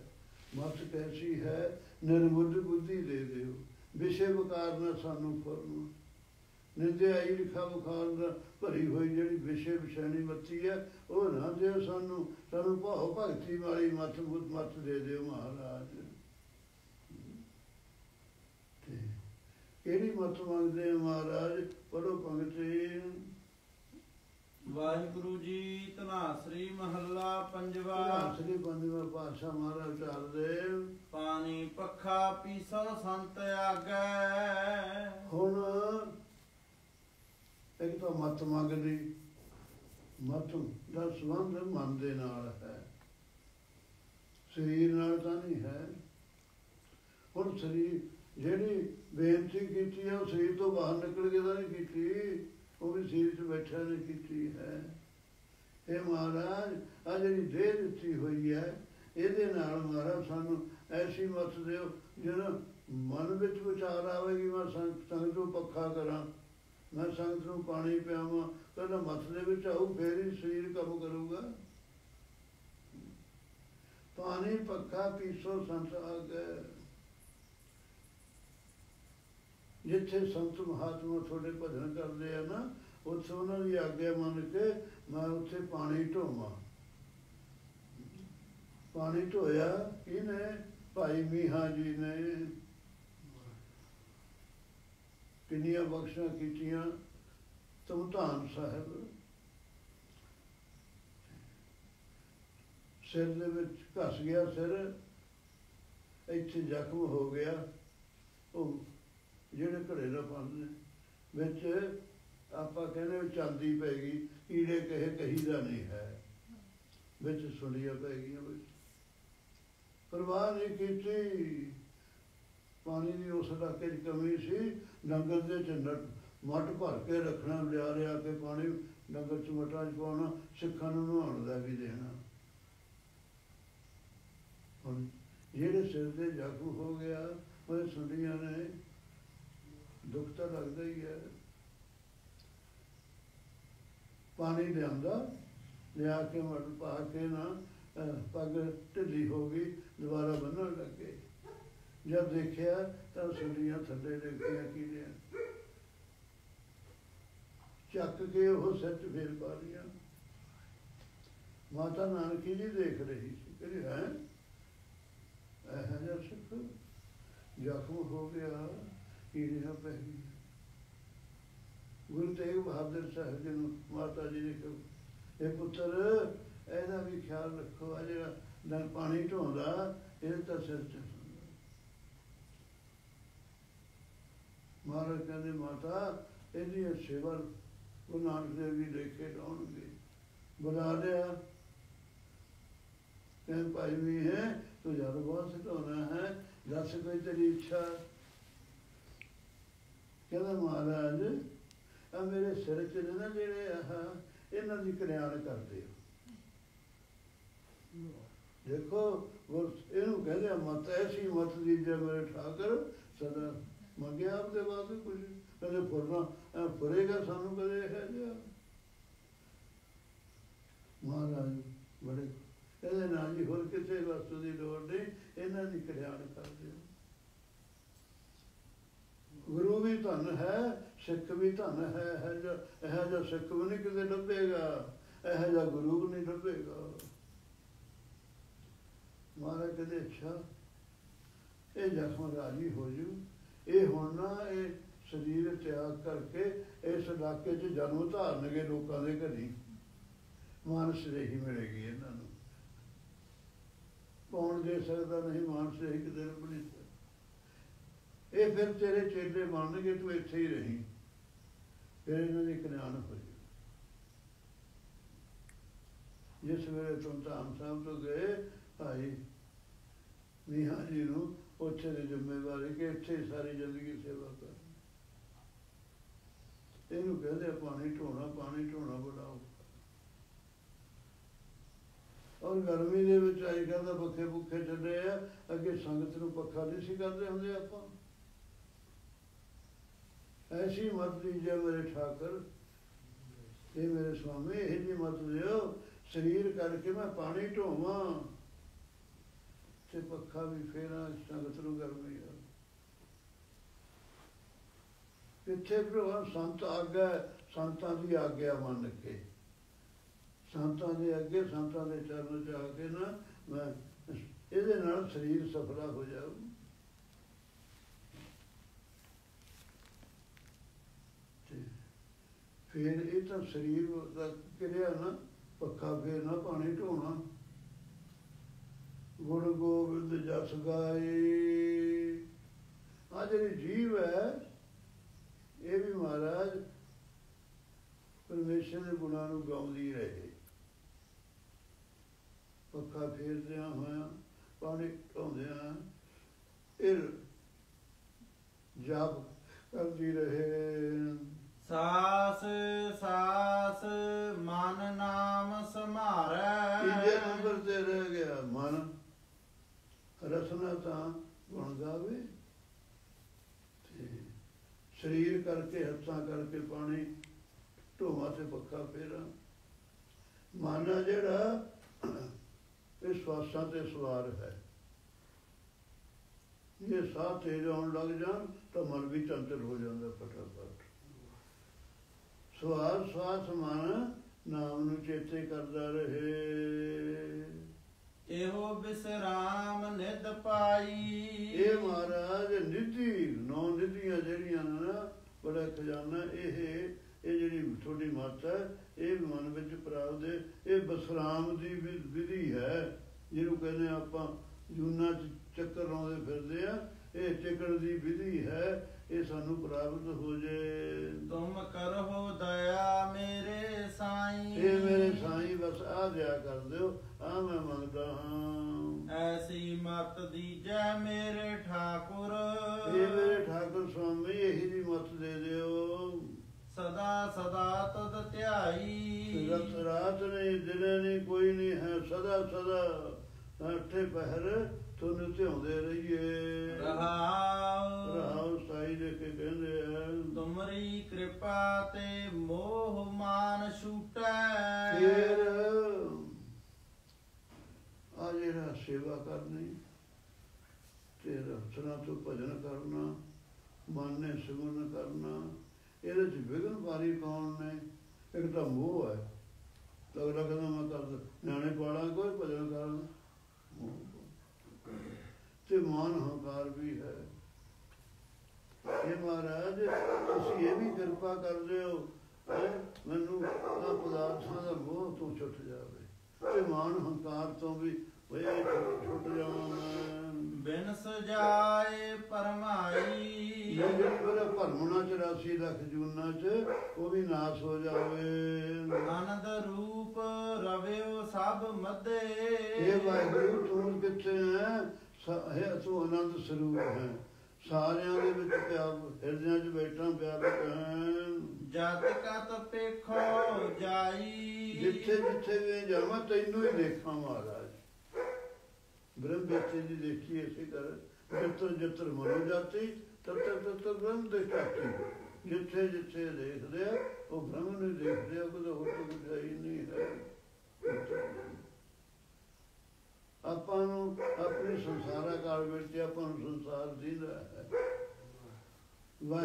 [SPEAKER 1] ਮਤ ਕੈਸੀ ਹੈ, ਨਿਰਬੁੱਧ ਬੁੱਧੀ ਦੇ ਦਿਓ। ਵਿਸ਼ੇ ਵਿਕਾਰ ਨਾਲ ਸਾਨੂੰ ਫਰਮਾ ਨਿੰਦਿਆਈ ਲਿਖਾ ਬੁਖਾਰ ਦਾ ਭਰੀ ਹੋਈ ਜਿਹੜੀ ਵਿਸ਼ੇ ਵਿਸ਼ਾਣੀ ਮੱਤੀ ਹੈ, ਉਹ ਨਾ ਦਿਓ ਸਾਨੂੰ। ਸਾਨੂੰ ਭਾਉ ਭਗਤੀ ਵਾਲੀ ਮਤ ਬੁੱਧ ਮਤ ਦੇ ਦਿਓ ਮਹਾਰਾਜ। ਕਿਹੜੀ ਮਤ ਮੰਗਦੇ ਆ ਮਹਾਰਾਜ? ਪੜੋ ਪੰਗਤੀ
[SPEAKER 3] ਵਾਹਿਗੁਰੂ ਜੀ ਧਨਾਸਰੀ ਮਹੱਲਾ ਪੰਜਵਾ।
[SPEAKER 1] ਸ੍ਰੀ ਪੰਜਵਾਂ ਪਾਤਸ਼ਾਹ ਮਹਾਰਾਜ ਚੱਲਦੇ।
[SPEAKER 3] ਪਾਣੀ ਪੱਖਾ ਪੀਸੋ ਸੰਤ ਆਗੈ।
[SPEAKER 1] ਹੁਣ ਇੱਕ ਤਾਂ ਮਤ ਮੰਗਦੀ। ਮਤ ਦਾ ਸੰਬੰਧ ਮਨ ਦੇ ਨਾਲ ਹੈ। ਸਰੀਰ ਨਾਲ ਤਾਂ ਨਹੀਂ ਹੈ। ਹੁਣ ਸਰੀਰ ਜਿਹੜੀ ਬੇਨਤੀ ਕੀਤੀ ਹੈ ਉਹ ਸਰੀਰ ਤੋਂ ਬਾਹਰ ਨਿਕਲ ਕੇ ਤਾਂ ਨਹੀਂ ਕੀਤੀ, ਉਹ ਵੀ ਸਰੀਰ 'ਚ ਬੈਠਾ ਨੇ ਕੀਤੀ ਹੈ। ਇਹ ਮਹਾਰਾਜ ਆ ਜਿਹੜੀ ਦੇਹ ਦਿੱਤੀ ਹੋਈ ਹੈ, ਇਹਦੇ ਨਾਲ ਮਹਾਰਾਜ ਸਾਨੂੰ ਐਸੀ ਮਤ ਦਿਓ ਜਿਹੜਾ ਮਨ ਵਿੱਚ ਵਿਚਾਰ ਆਵੇਗੀ ਮੈਂ ਸੰਗ, ਸੰਗਤ ਨੂੰ ਪੱਖਾ ਕਰਾਂ, ਮੈਂ ਸੰਗਤ ਨੂੰ ਪਾਣੀ ਪਿਆਵਾਂ ਕਹਿੰਦਾ ਮਤ ਦੇ ਵਿੱਚ ਆਉ ਫੇਰ ਹੀ ਸਰੀਰ ਕੰਮ ਕਰੂਗਾ। ਪਾਣੀ, ਪੱਖਾ, ਪੀਸੋ, ਸੰਤ ਆਗੇ ਜਿੱਥੇ ਸੰਤ ਮਹਾਤਮਾ ਤੁਹਾਡੇ ਭਜਨ ਕਰਦੇ ਆ ਨਾ, ਉੱਥੇ ਉਹਨਾਂ ਦੀ ਆਗਿਆ ਮੰਨ ਕੇ ਮੈਂ ਉੱਥੇ ਪਾਣੀ ਢੋਵਾਂ। ਪਾਣੀ ਢੋਇਆ, ਇਹਨੇ ਭਾਈ ਮੀਹਾ ਜੀ ਨੇ ਕਿੰਨੀਆਂ ਬਖਸ਼ਾਂ ਕੀਤੀਆਂ ਧਮਧਾਨ ਸਾਹਿਬ। ਸਿਰ ਦੇ ਵਿੱਚ ਘਸ ਗਿਆ ਸਿਰ, ਇੱਥੇ ਜ਼ਖਮ ਹੋ ਗਿਆ। ਉਹ ਜਿਹੜੇ ਘਰੇ ਦਾ ਪਾਉਂਦੇ ਵਿੱਚ ਆਪਾਂ ਕਹਿੰਦੇ ਚਾਂਦੀ ਪੈ ਗਈ, ਕੀੜੇ ਕਹੇ ਕਹੀ ਦਾ ਨਹੀਂ ਹੈ। ਵਿੱਚ ਸੁਣੀਆਂ ਪੈ ਗਈਆਂ ਵਿੱਚ। ਪਰਵਾਹ ਨਹੀਂ ਕੀਤੀ ਪਾਣੀ ਦੀ ਉਸ ਇਲਾਕੇ 'ਚ ਕਮੀ ਸੀ ਲੰਗਰ ਦੇ ਚ ਮੱਟ ਭਰ ਕੇ ਰੱਖਣਾ, ਲਿਆ ਲਿਆ ਕੇ ਪਾਣੀ ਲੰਗਰ ਚ ਮਟਾਂ 'ਚ ਪਾਉਣਾ, ਸਿੱਖਾਂ ਨੂੰ ਨਹਾਉਣ ਦਾ ਵੀ ਦੇਣਾ। ਹੁਣ ਜਿਹੜੇ ਸਿਰ ਦੇ ਜਾਗੂ ਹੋ ਗਿਆ ਉਹ ਸੁਣੀਆਂ ਨੇ। ਦੁੱਖ ਤਾਂ ਲੱਗਦਾ ਹੀ ਹੈ। ਪਾਣੀ ਲਿਆਂਦਾ ਲਿਆ ਕੇ ਮਟ ਪਾ ਕੇ ਨਾ ਪੱਗ ਢਿੱਲੀ ਹੋ ਗਈ, ਦੁਬਾਰਾ ਬੰਨਣ ਲੱਗੇ। ਜਦ ਦੇਖਿਆ ਤਾਂ ਸੁਣੀਆਂ ਥੱਲੇ ਡਿੱਗੀਆਂ ਕੀੜੀਆਂ ਚੱਕ ਕੇ ਉਹ ਸੱਚ ਫੇਰ ਪਾ ਲਿਆ ਮਾਤਾ ਨਾਨਕੀ ਜੀ ਦੇਖ ਰਹੀ ਸੀ, ਕਹਿੰਦੀ, ਹੈ? ਇਹ ਜਿਹਾ ਸਿੱਖ? ਜ਼ਖਮ ਹੋ ਗਿਆ। ਕੀੜੀਆਂ ਪੈ ਗਈਆਂ ਗੁਰੂ ਤੇਗ ਬਹਾਦਰ ਸਾਹਿਬ ਜੀ ਨੂੰ, ਮਾਤਾ ਜੀ ਨੇ ਕਿਹਾ ਇਹ ਪੁੱਤਰ, ਇਹਦਾ ਵੀ ਖਿਆਲ ਰੱਖੋ, ਆ ਜਿਹੜਾ ਨਾਲ ਪਾਣੀ ਢੋਂਦਾ ਇਹ ਤਾਂ ਸਿਰ ਚ ਮਹਾਰਾਜ ਕਹਿੰਦੇ, ਮਾਤਾ, ਇਹਦੀ ਸੇਵਾ ਗੁਰੂ ਨਾਨਕ ਦੇਵ ਜੀ ਦੇਖੇ ਲਾਉਣਗੇ ਬੁਲਾ ਲਿਆ। ਕਹਿੰਦੇ, ਭਾਈ ਵੀ ਹੈ, ਤੂੰ ਜਦ ਬਹੁਤ ਸਿਧਾਉਣਾ ਹੈ, ਦੱਸ ਕੋਈ ਤੇਰੀ ਇੱਛਾ? ਕਹਿੰਦਾ ਮਹਾਰਾਜ ਆ ਮੇਰੇ ਸਿਰ ਚ ਨਾ ਜਿਹੜੇ ਆਹ, ਇਹਨਾਂ ਦੀ ਕਲਿਆਣ ਕਰਦੇ ਹੋ ਦੇਖੋ ਉਹ ਇਹਨੂੰ ਕਹਿੰਦੇ ਆ, ਮਤ ਐਸੀ ਮਤ ਦੀ ਜੇ ਮੇਰੇ ਠਾਕਰ ਸਦਾ ਮੰਗਿਆ ਆਪਦੇ ਵਾਸਤੇ ਕੁਝ ਕਦੇ ਫੁਰਨਾ ਫੁਰੇਗਾ ਸਾਨੂੰ ਕਦੇ ਹੈ ਜਿਆ ਮਹਾਰਾਜ, ਬੜੇ ਇਹਦੇ ਨਾਲ ਜੀ ਹੋਰ ਕਿਸੇ ਵਸਤੂ ਦੀ ਲੋੜ ਨਹੀਂ, ਇਹਨਾਂ ਦੀ ਕਲਿਆਣ ਕਰਦੇ ਹੋ ਗੁਰੂ ਵੀ ਧਨ ਹੈ, ਸਿੱਖ ਵੀ ਧਨ ਹੈ, ਇਹ ਜਿਹਾ ਇਹ ਜਿਹਾ ਸਿੱਖ ਵੀ ਨਹੀਂ ਕਿਤੇ ਲੱਭੇਗਾ, ਇਹ ਜਿਹਾ ਗੁਰੂ ਵੀ ਨਹੀਂ ਲੱਭੇਗਾ। ਮਹਾਰਾਜ ਕਹਿੰਦੇ, ਅੱਛਾ, ਇਹ ਜ਼ਖਮ ਰਾਜੀ ਹੋ ਜੂ। ਇਹ ਹੁਣ ਨਾ ਇਹ ਸਰੀਰ ਤਿਆਗ ਕਰਕੇ ਇਸ ਇਲਾਕੇ 'ਚ ਜਨਮ ਧਾਰਨਗੇ ਲੋਕਾਂ ਦੇ ਘਰੀ। ਮਾਨਸ ਰਹੀ ਮਿਲੇਗੀ ਇਹਨਾਂ ਨੂੰ। ਕੌਣ ਦੇ ਸਕਦਾ ਨਹੀਂ ਮਾਨਸ ਰਹੀ ਕਿਤੇ ਨਾ ਇਹ ਫਿਰ ਤੇਰੇ ਚੇਲੇ ਬਣਨਗੇ, ਤੂੰ ਇੱਥੇ ਹੀ ਰਹੀਂ। ਫਿਰ ਇਹਨਾਂ ਦੀ ਕਲਿਆਣ ਹੋ ਜਾਊ। ਜਿਸ ਵੇਲੇ ਤੁਮ ਧਾਮ ਸਾਹਿਬ ਤੋਂ ਗਏ, ਭਾਈ ਮੀਹਾਂ ਜੀ ਨੂੰ ਉੱਥੇ ਦੀ ਜ਼ਿੰਮੇਵਾਰੀ ਕਿ ਇੱਥੇ ਸਾਰੀ ਜ਼ਿੰਦਗੀ ਸੇਵਾ ਕਰ ਇਹਨੂੰ ਕਹਿੰਦੇ ਪਾਣੀ ਢੋਣਾ ਪਾਣੀ ਢੋਣਾ ਬੜਾ ਔਖਾ ਔਰ ਗਰਮੀ ਦੇ ਵਿੱਚ ਆਈ ਕਹਿੰਦਾ ਪੱਖੇ ਪੁੱਖੇ ਚੱਲੇ ਆ, ਅੱਗੇ ਸੰਗਤ ਨੂੰ ਪੱਖਾ ਨਹੀਂ ਸੀ ਕਰਦੇ ਹੁੰਦੇ ਆਪਾਂ। ਐਸੀ ਮਤ ਦੀਜੇ ਮੇਰੇ ਠਾਕਰ ਇਹ ਮੇਰੇ ਸਵਾਮੀ ਇਹ ਜੀ ਮਤ ਦਿਓ, ਸਰੀਰ ਕਰਕੇ ਮੈਂ ਪਾਣੀ ਢੋਵਾਂ ਤੇ ਪੱਖਾ ਵੀ ਫੇਰਾਂ ਸੰਗਤ ਨੂੰ ਗਰਮੀ ਆ ਕਿੱਥੇ ਪ੍ਰਭੂ ਸੰਤ ਆਗੇ ਸੰਤਾਂ ਦੀ ਆਗਿਆ ਮੰਨ ਕੇ। ਸੰਤਾਂ ਦੇ ਅੱਗੇ, ਸੰਤਾਂ ਦੇ ਚਰਨ ਚ ਆ ਕੇ ਨਾ ਮੈਂ ਇਹਦੇ ਨਾਲ ਸਰੀਰ ਸਫਲਾ ਹੋ ਜਾਊ। ਫਿਰ ਇਹ ਤਾਂ ਸਰੀਰ ਦਾ ਕਿਰਿਆ ਨਾ, ਪੱਖਾ ਫੇਰ ਨਾ ਪਾਣੀ ਢੋਣਾ। ਗੁਣ ਗੋਬਿੰਦ ਜਸ ਗਾਏ। ਆ ਜਿਹੜੀ ਜੀਵ ਹੈ, ਇਹ ਵੀ ਮਹਾਰਾਜ ਪਰਮੇਸ਼ਰ ਦੇ ਗੁਣਾਂ ਨੂੰ ਗਾਉਂਦੀ ਰਹੇ। ਪੱਖਾ ਫੇਰਦਿਆਂ ਹੋਇਆ, ਪਾਣੀ ਢੋਂਦਿਆਂ ਇਹ ਜਾਪ ਕਰਦੀ ਰਹੇ।
[SPEAKER 3] ਸਾਸ ਸਾਸ ਮਨ ਨਾਮ ਸਮਾਰੈ
[SPEAKER 1] ਤੀਜੇ ਨੰਬਰ ਤੇ ਰਹਿ ਗਿਆ ਮਨ। ਰਸਨਾ ਤਾਂ ਗੁਣ ਗਾਵੇ ਤੇ ਸਰੀਰ ਕਰਕੇ, ਹੱਥਾਂ ਕਰਕੇ ਪਾਣੀ, ਢੋਵਾ ਤੇ ਪੱਕਾ ਫੇਰਾ। ਮਨ ਜਿਹੜਾ, ਇਹ ਸਵਾਸਾਂ ਤੇ ਸਵਾਰ ਹੈ। ਇਹ ਸਾਹ ਤੇਜ਼ ਆਉਣ ਲੱਗ ਜਾਣ, ਤਾਂ ਮਨ ਵੀ ਚੰਚਲ ਹੋ ਜਾਂਦਾ ਫਟਾਫਟ। ਸਵਾਰ ਸਵਾਸ ਮਨ ਨਾਮ ਨੂੰ ਚੇਤੇ ਕਰਦਾ ਰਹੇ।
[SPEAKER 3] ਇਹੋ ਬਿਸਰਾਮ ਨਿਦ ਪਾਈ।
[SPEAKER 1] ਇਹ ਮਹਾਰਾਜ ਨਿਧੀ ਨੌ ਨਿਧੀਆਂ ਜਿਹੜੀਆਂ ਨੇ ਬੜਾ ਖਜ਼ਾਨਾ ਇਹ ਇਹ ਜਿਹੜੀ ਤੁਹਾਡੀ ਮੱਤ ਹੈ ਇਹ ਮਨ ਵਿੱਚ ਪ੍ਰਾਪਤ ਇਹ ਬਸਰਾਮ ਦੀ ਵਿਧੀ ਹੈ ਜਿਹਨੂੰ ਕਹਿੰਦੇ ਆਪਾਂ ਜੂਨਾ ਚ ਚੱਕਰ ਲਾਉਂਦੇ ਫਿਰਦੇ ਆ ਇਹ ਚੱਕਰ ਦੀ ਵਿਧੀ ਹੈ ਇਹ ਸਾਨੂੰ ਪ੍ਰਾਪਤ ਹੋ ਜੇ। ਆ ਦਿਆ ਕਰ ਦਿਓ ਆ ਮੈਂ ਮੰਗਦਾ ਹਾਂ।
[SPEAKER 3] ਐਸੀ ਮਤ ਦੀਜੈ ਮੇਰੇ ਠਾਕੁਰ।
[SPEAKER 1] ਇਹ ਮੇਰੇ ਠਾਕੁਰ ਸਵਾਮੀ ਇਹੀ ਦੀ ਮਤ ਦੇ ਦਿਓ।
[SPEAKER 3] ਸਦਾ ਸਦਾ ਤਦ ਧਿਆਈ।
[SPEAKER 1] ਰਤ ਰਾਤ ਨਹੀਂ ਦਿਨੇ ਨਹੀਂ ਕੋਈ ਨਹੀਂ ਹੈ ਸਦਾ ਸਦਾ ਅੱਠੇ ਪਹਿਰ ਤੁਹਾਨੂੰ ਧਿਆਉਂਦੇ ਰਹੀਏ।
[SPEAKER 3] ਤੇ
[SPEAKER 1] ਤੋਂ ਭਜਨ ਕਰਨਾ ਮਨ ਨੇ ਸਿਮਰਨ ਕਰਨਾ, ਇਹਦੇ ਚ ਵਿਗਨ ਪਾਰੀ ਕੌਣ ਨੇ। ਇੱਕ ਤਾਂ ਮੋਹ ਹੈ। ਲੱਗਦਾ ਕਹਿੰਦਾ ਮੈਂ ਕਰ ਨਿਆਣੇ ਪਾਲਾਂ, ਕੋਈ ਭਜਨ ਕਰਨ। ਤੇ ਮਾਨ ਹੰਕਾਰ ਵੀ ਹੈ। ਇਹ ਮਹਾਰਾਜ, ਤੁਸੀਂ ਇਹ ਵੀ ਕਿਰਪਾ ਕਰਦੇ ਹੋ ਮੈਨੂੰ ਆ ਪਦਾਰਥਾਂ ਦਾ ਮੋਹ ਤੋਂ ਛੁੱਟ ਜਾਵੇ। ਤੇ ਮਾਨ ਹੰਕਾਰ ਤੋਂ ਵੀ, ਓਏ, ਛੁੱਟ ਜਾਵਾਂ
[SPEAKER 3] ਬਿਨ ਸਜਾਏ ਪਰਮਾਈ।
[SPEAKER 1] ਇਹ ਜਿਹੜੀ ਭਰਮਣਾ 84 ਲੱਖ ਜੂਨਾ ਚ ਉਹ ਵੀ ਨਾਸ ਹੋ ਜਾਵੇ।
[SPEAKER 3] ਆਨੰਦ ਰੂਪ ਰਵਿਓ ਸਭ ਮਧੇ
[SPEAKER 1] ਇਹ ਵਾਹਿਗੁਰੂ ਤੂੰ ਕਿੱਥੇ ਹੈ? ਤੂੰ ਆਨੰਦ ਸਰੂਪ ਹੈ। ਸਾਰਿਆਂ ਦੇ ਵਿੱਚ ਪਿਆ ਹਿਰਦਿਆਂ 'ਚ ਬੈਠਾ ਪਿਆ
[SPEAKER 3] ਜਤ ਕਤ ਪੇਖੋ ਜਾਈ।
[SPEAKER 1] ਜਿੱਥੇ ਜਿੱਥੇ ਵੀ ਜਾਵਾਂ ਤੈਨੂੰ ਹੀ ਦੇਖਾਂ ਮਹਾਰਾਜ। ਬ੍ਰਹਮ ਵਿਅਕਤੀ ਦੀ ਦੇਖੀ ਇਸੇ ਕਰ ਜਿੱਤਰ ਜਿੱਤਰ ਮਨੋ ਜਾਤੀ ਤਤਰ ਤਤਰ ਬ੍ਰਹਮ ਦੇਖਾਤੀ ਜਿੱਥੇ ਜਿੱਥੇ ਦੇਖਦੇ ਆ, ਉਹ ਬ੍ਰਹਮ ਨੂੰ ਦੇਖਦੇ ਆ ਕੋਈ ਹੋਰ ਤਾਂ ਕੁਝ ਹੈ ਹੀ ਨਹੀਂ ਹੈ। ਆਪਾਂ ਨੂੰ ਆਪਣੇ ਸੰਸਾਰਾ ਕਾਲ ਵਿੱਚ ਆਪਾਂ ਨੂੰ ਸੰਸਾਰ ਦੀਦਾ ਹੈ। ਵਾਹ,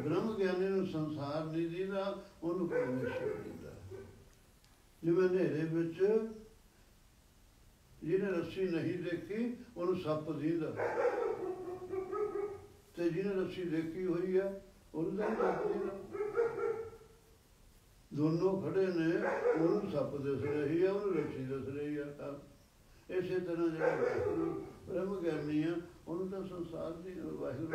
[SPEAKER 1] ਬ੍ਰਹਮ ਗਿਆਨੀ ਨੂੰ ਸੰਸਾਰ ਨਹੀਂ ਦੀਦਾ, ਉਹਨੂੰ ਪਰਮੇਸ਼ਰ ਦੀਦਾ ਜਿਵੇਂ ਹਨੇਰੇ ਵਿੱਚ ਜਿਹਨੇ ਰੱਸੀ ਨਹੀਂ ਦੇਖੀ, ਉਹਨੂੰ ਸੱਪ ਦੀਦਾ। ਤੇ ਜਿਹਨੇ ਰੱਸੀ ਦੇਖੀ ਹੋਈ ਹੈ, ਉਹਨੂੰ ਤਾਂ ਸੱਪ ਦੀਦਾ। ਦੋਨੋਂ ਖੜੇ ਨੇ, ਉਹਨੂੰ ਸੱਪ ਦਿਸ ਰਹੀ ਹੈ, ਉਹਨੂੰ ਰੱਸੀ ਦਿਸ ਰਹੀ ਹੈ। ਇਸੇ ਤਰ੍ਹਾਂ ਜਿਹੜਾ ਵਾਹਿਗੁਰੂ ਬ੍ਰਹਮ ਗਿਆਨੀ ਆ, ਉਹਨੂੰ ਤਾਂ ਸੰਸਾਰ ਦੀ ਵਾਹਿਗੁਰੂ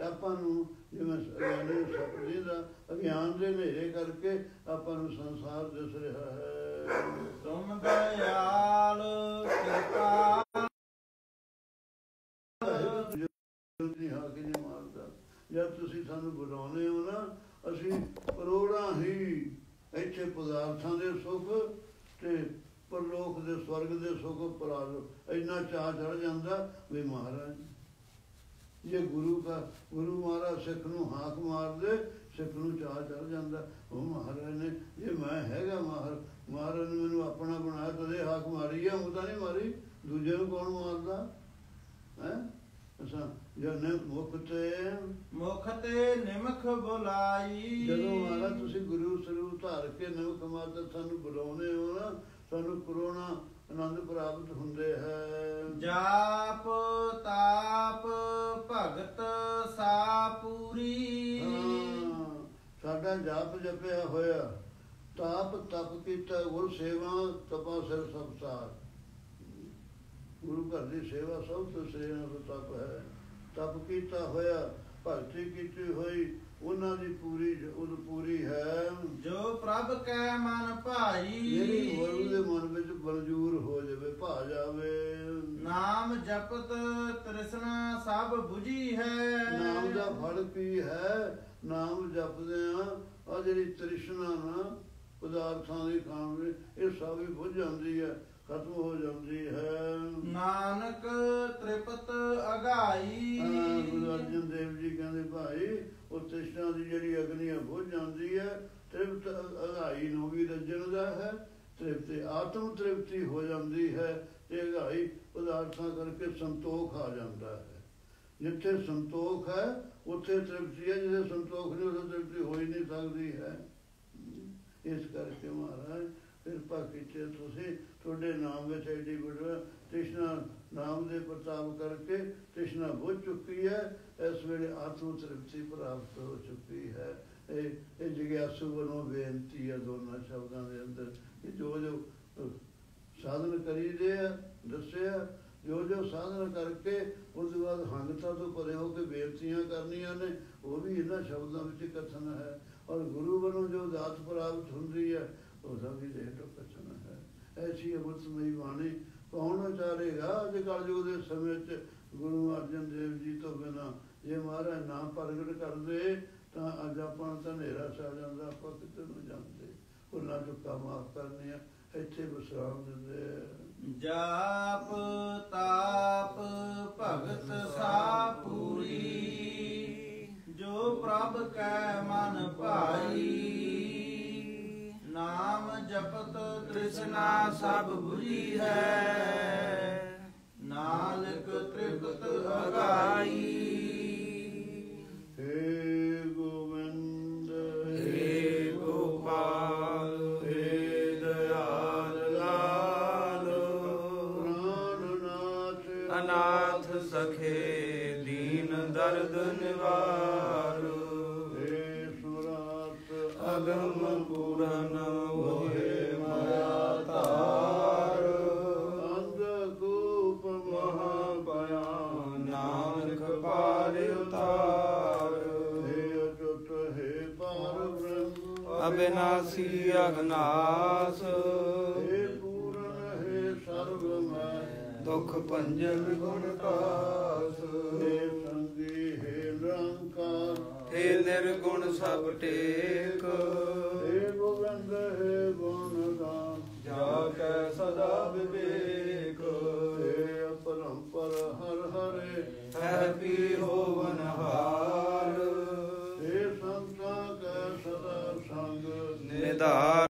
[SPEAKER 1] ਆਪਾਂ ਨੂੰ ਜਿਵੇਂ ਅਗਿਆਨੀ ਸੱਪ ਦਾ ਅਗਿਆਨ ਦੇ ਹਨੇਰੇ ਕਰਕੇ ਆਪਾਂ ਨੂੰ ਸੰਸਾਰ ਦਿਸ ਰਿਹਾ ਹੈ।
[SPEAKER 3] ਤੁਮ ਦਇਆਲ ਕਿਰਪਾ
[SPEAKER 1] ਨਹੀਂ ਹਾਂ ਨਹੀਂ ਮਾਰਦਾ ਜਦ ਤੁਸੀਂ ਸਾਨੂੰ ਬੁਲਾਉਂਦੇ ਹੋ ਨਾ ਅਸੀਂ ਕਰੋੜਾਂ ਹੀ ਇੱਥੇ ਪਦਾਰਥਾਂ ਦੇ ਸੁੱਖ ਤੇ ਪਰਲੋਕ ਦੇ ਸਵਰਗ ਦੇ ਸੁੱਖ ਪਰਾ ਇੰਨਾ ਚਾਹ ਚੜ ਜਾਂਦਾ ਵੀ ਮਹਾਰਾਜ ਜੇ ਗੁਰੂ ਦਾ ਗੁਰੂ ਮਹਾਰਾਜ ਸਿੱਖ ਨੂੰ ਹਾਕ ਮਾਰਦੇ ਸਿੱਖ ਨੂੰ ਚਾਹ ਚੜ ਜਾਂਦਾ। ਉਹ ਮਹਾਰਾਜ ਨੇ ਜੇ ਮੈਂ ਹੈਗਾ ਮਹਾਰਾਜ ਮਹਾਰਾਜ ਨੇ ਮੈਨੂੰ ਆਪਣਾ ਬਣਾਇਆ ਤਦੇ ਹਾਕ ਮਾਰੀ ਆ ਉਹ ਤਾਂ ਨਹੀਂ ਮਾਰੀ ਦੂਜੇ ਨੂੰ ਕੌਣ ਮਾਰਦਾ? ਹੈ? ਅਸਾਂ ਜਨ ਮੁਖ ਤੇ?
[SPEAKER 3] ਮੁਖ ਤੇ ਨਿਮਖ ਬੁਲਾਈ।
[SPEAKER 1] ਜਦੋਂ ਮਹਾਰਾਜ ਤੁਸੀਂ ਗੁਰੂ ਸਰੂਪ ਧਾਰ ਕੇ ਨਵ ਕਮਾਤਾ ਸਾਨੂੰ ਬੁਲਾਉਨੇ ਹੋ ਨਾ ਸਾਨੂੰ ਕਰੋਨਾ ਆਨੰਦ ਪ੍ਰਾਪਤ ਹੁੰਦੇ ਹੈ।
[SPEAKER 3] ਜਾਪ ਤਾਪ ਭਗਤ ਸਾ ਪੂਰੀ।
[SPEAKER 1] ਸਾਡਾ ਮੇਰਾ ਜਾਪ ਜਪਿਆ ਹੋਇਆ। ਤਾਪ ਤਪ ਕੀਤਾ ਗੁਰ ਸੇਵਾ ਤਪਾ ਸਿਰ ਸਭ ਸਾਰ। ਗੁਰੂ ਘਰ ਦੀ ਸੇਵਾ ਸਭ ਤੋਂ ਸੇਵਾ ਤਪ ਹੈ। ਤਪ ਕੀਤਾ ਹੋਇਆ ਭਗਤੀ ਕੀਤੀ ਹੋਈ ਉਹਨਾਂ ਦੀ ਪੂਰੀ ਉਹ ਪੂਰੀ ਹੈ।
[SPEAKER 3] ਜੋ ਪ੍ਰਭ ਕੈ ਮਨ ਭਾਈ।
[SPEAKER 1] ਜਿਹੜੀ ਗੁਰੂ ਦੇ ਮਨ ਵਿੱਚ ਮਨਜੂਰ ਹੋ ਜਾਵੇ ਭਾ ਜਾਵੇ।
[SPEAKER 3] ਨਾਮ ਜਪਤ ਤ੍ਰਿਸ਼ਨਾ ਸਭ 부ਜੀ ਹੈ।
[SPEAKER 1] ਨਾਮ ਦਾ ਫਲ ਕੀ ਹੈ? ਨਾਮ ਜਪਦੇ ਆ ਆ ਜਿਹੜੀ ਤ੍ਰਿਸ਼ਨਾ ਨਾ ਪਦਾਰਥਾਂ ਦੀ ਦੀ ਇਹ ਸਭ ਹੀ ਬੁੱਝ ਜਾਂਦੀ ਹੈ ਖਤਮ ਹੋ ਜਾਂਦੀ ਹੈ।
[SPEAKER 3] ਨਾਨਕ ਤ੍ਰਿਪਤ ਅਗਾਈ।
[SPEAKER 1] ਗੁਰੂ ਅਰਜਨ ਦੇਵ ਜੀ ਕਹਿੰਦੇ ਭਾਈ ਉਹ ਤ੍ਰਿਸ਼ਨਾ ਦੀ ਜਿਹੜੀ ਅਗਨੀ ਹੈ ਬੁੱਝ ਜਾਂਦੀ ਹੈ। ਤ੍ਰਿਪਤ ਅਗਾਈ ਨੂੰ ਵੀ ਰੱਜਣ ਦਾ ਹੈ ਤ੍ਰਿਪਤੀ ਆਤਮ ਤ੍ਰਿਪਤੀ ਹੋ ਜਾਂਦੀ ਹੈ ਤੇ ਅਗਾਈ ਪਦਾਰਥਾਂ ਕਰਕੇ ਸੰਤੋਖ ਆ ਜਾਂਦਾ ਹੈ। ਜਿੱਥੇ ਸੰਤੋਖ ਹੈ ਉੱਥੇ ਤ੍ਰਿਪਤੀ ਹੈ ਜਿੱਥੇ ਸੰਤੋਖ ਨਹੀਂ ਉੱਥੇ ਤ੍ਰਿਪਤੀ ਹੋ ਹੀ ਨਹੀਂ ਸਕਦੀ ਹੈ। ਇਸ ਕਰਕੇ ਮਹਾਰਾਜ ਕਿਰਪਾ ਕੀਤੇ ਤੁਸੀਂ ਤੁਹਾਡੇ ਨਾਮ ਵਿੱਚ ਐਡੀ ਬੜਾ ਤ੍ਰਿਸ਼ਨਾ ਨਾਮ ਦੇ ਪ੍ਰਤਾਪ ਕਰਕੇ ਤ੍ਰਿਸ਼ਨਾ ਬੁੱਝ ਚੁੱਕੀ ਹੈ ਇਸ ਵੇਲੇ ਆਤਮ ਤ੍ਰਿਪਤੀ ਪ੍ਰਾਪਤ ਹੋ ਚੁੱਕੀ ਹੈ। ਇਹ ਇਹ ਜਿਗਿਆਸੂ ਵੱਲੋਂ ਬੇਨਤੀ ਹੈ ਦੋਨਾਂ ਸ਼ਬਦਾਂ ਦੇ ਅੰਦਰ ਕਿ ਜੋ ਜੋ ਅਹ, ਸਾਧਨ ਕਰੀਦੇ ਆ ਦੱਸਿਆ ਜੋ ਜੋ ਸਾਧਨ ਕਰਕੇ ਉਸ ਤੋਂ ਬਾਅਦ ਹੰਗਤਾ ਤੋਂ ਪਰੇ ਹੋ ਕੇ ਬੇਨਤੀਆਂ ਕਰਨੀਆਂ ਨੇ ਉਹ ਵੀ ਇਹਨਾਂ ਸ਼ਬਦਾਂ ਵਿੱਚ ਕਥਨ ਹੈ। ਔਰ ਗੁਰੂ ਵੱਲੋਂ ਜੋ ਦਾਤ ਪ੍ਰਾਪਤ ਹੁੰਦੀ ਹੈ ਉਹਦਾ ਵੀ ਦੇਹ ਤੋਂ ਕਥਨ ਹੈ। ਐਸੀ ਅਮਰਤਮਈ ਬਾਣੀ ਕੌਣ ਉਚਾਰੇਗਾ? ਅੱਜ ਕਲਯੁਗ ਦੇ ਸਮੇਂ 'ਚ ਗੁਰੂ ਅਰਜਨ ਦੇਵ ਜੀ ਤੋਂ ਬਿਨਾ ਜੇ ਮਹਾਰਾਜ ਨਾਮ ਪ੍ਰਗਟ ਕਰਦੇ, ਤਾਂ ਅੱਜ ਆਪਾਂ ਤਾਂ ਹਨੇਰਾ ਛਾ ਜਾਂਦਾ, ਆਪਾਂ ਕਿਤੇ ਨੂੰ ਜਾਂਦੇ। ਉਹਨਾਂ ਚੁੱਕਾ ਮਾਫ ਕਰਨੇ ਆ ਇੱਥੇ ਵਿਸਰਾਮ ਦਿੰਦੇ ਆ।
[SPEAKER 3] ਜਾਪ, ਤਾਪ, ਭਗਤ ਸਾ ਪੂਰੀ, ਜੋ ਪ੍ਰਭ ਕੈ ਤ੍ਰਿਸ਼ਨਾ ਸਭ 부ਜੀ ਹੈ।
[SPEAKER 2] ਭੰਜਨ ਗੁਣ ਕਾਸ।
[SPEAKER 1] ਹੇ ਸੰਗੀ ਹੇ ਨਿਰੰਕਾਰ
[SPEAKER 2] ਹੇ ਨਿਰਗੁਣ ਸਭ ਟੇਕ।
[SPEAKER 1] ਹੇ ਗੋਬਿੰਦ ਹੇ ਗੁਣਦਾਨ
[SPEAKER 2] ਜਾ ਕੈ ਸਦਾ ਵਿਵੇਕ।
[SPEAKER 1] ਹੇ ਅਪਰੰਪਰ ਹਰ ਹਰੇ।
[SPEAKER 2] ਹੋ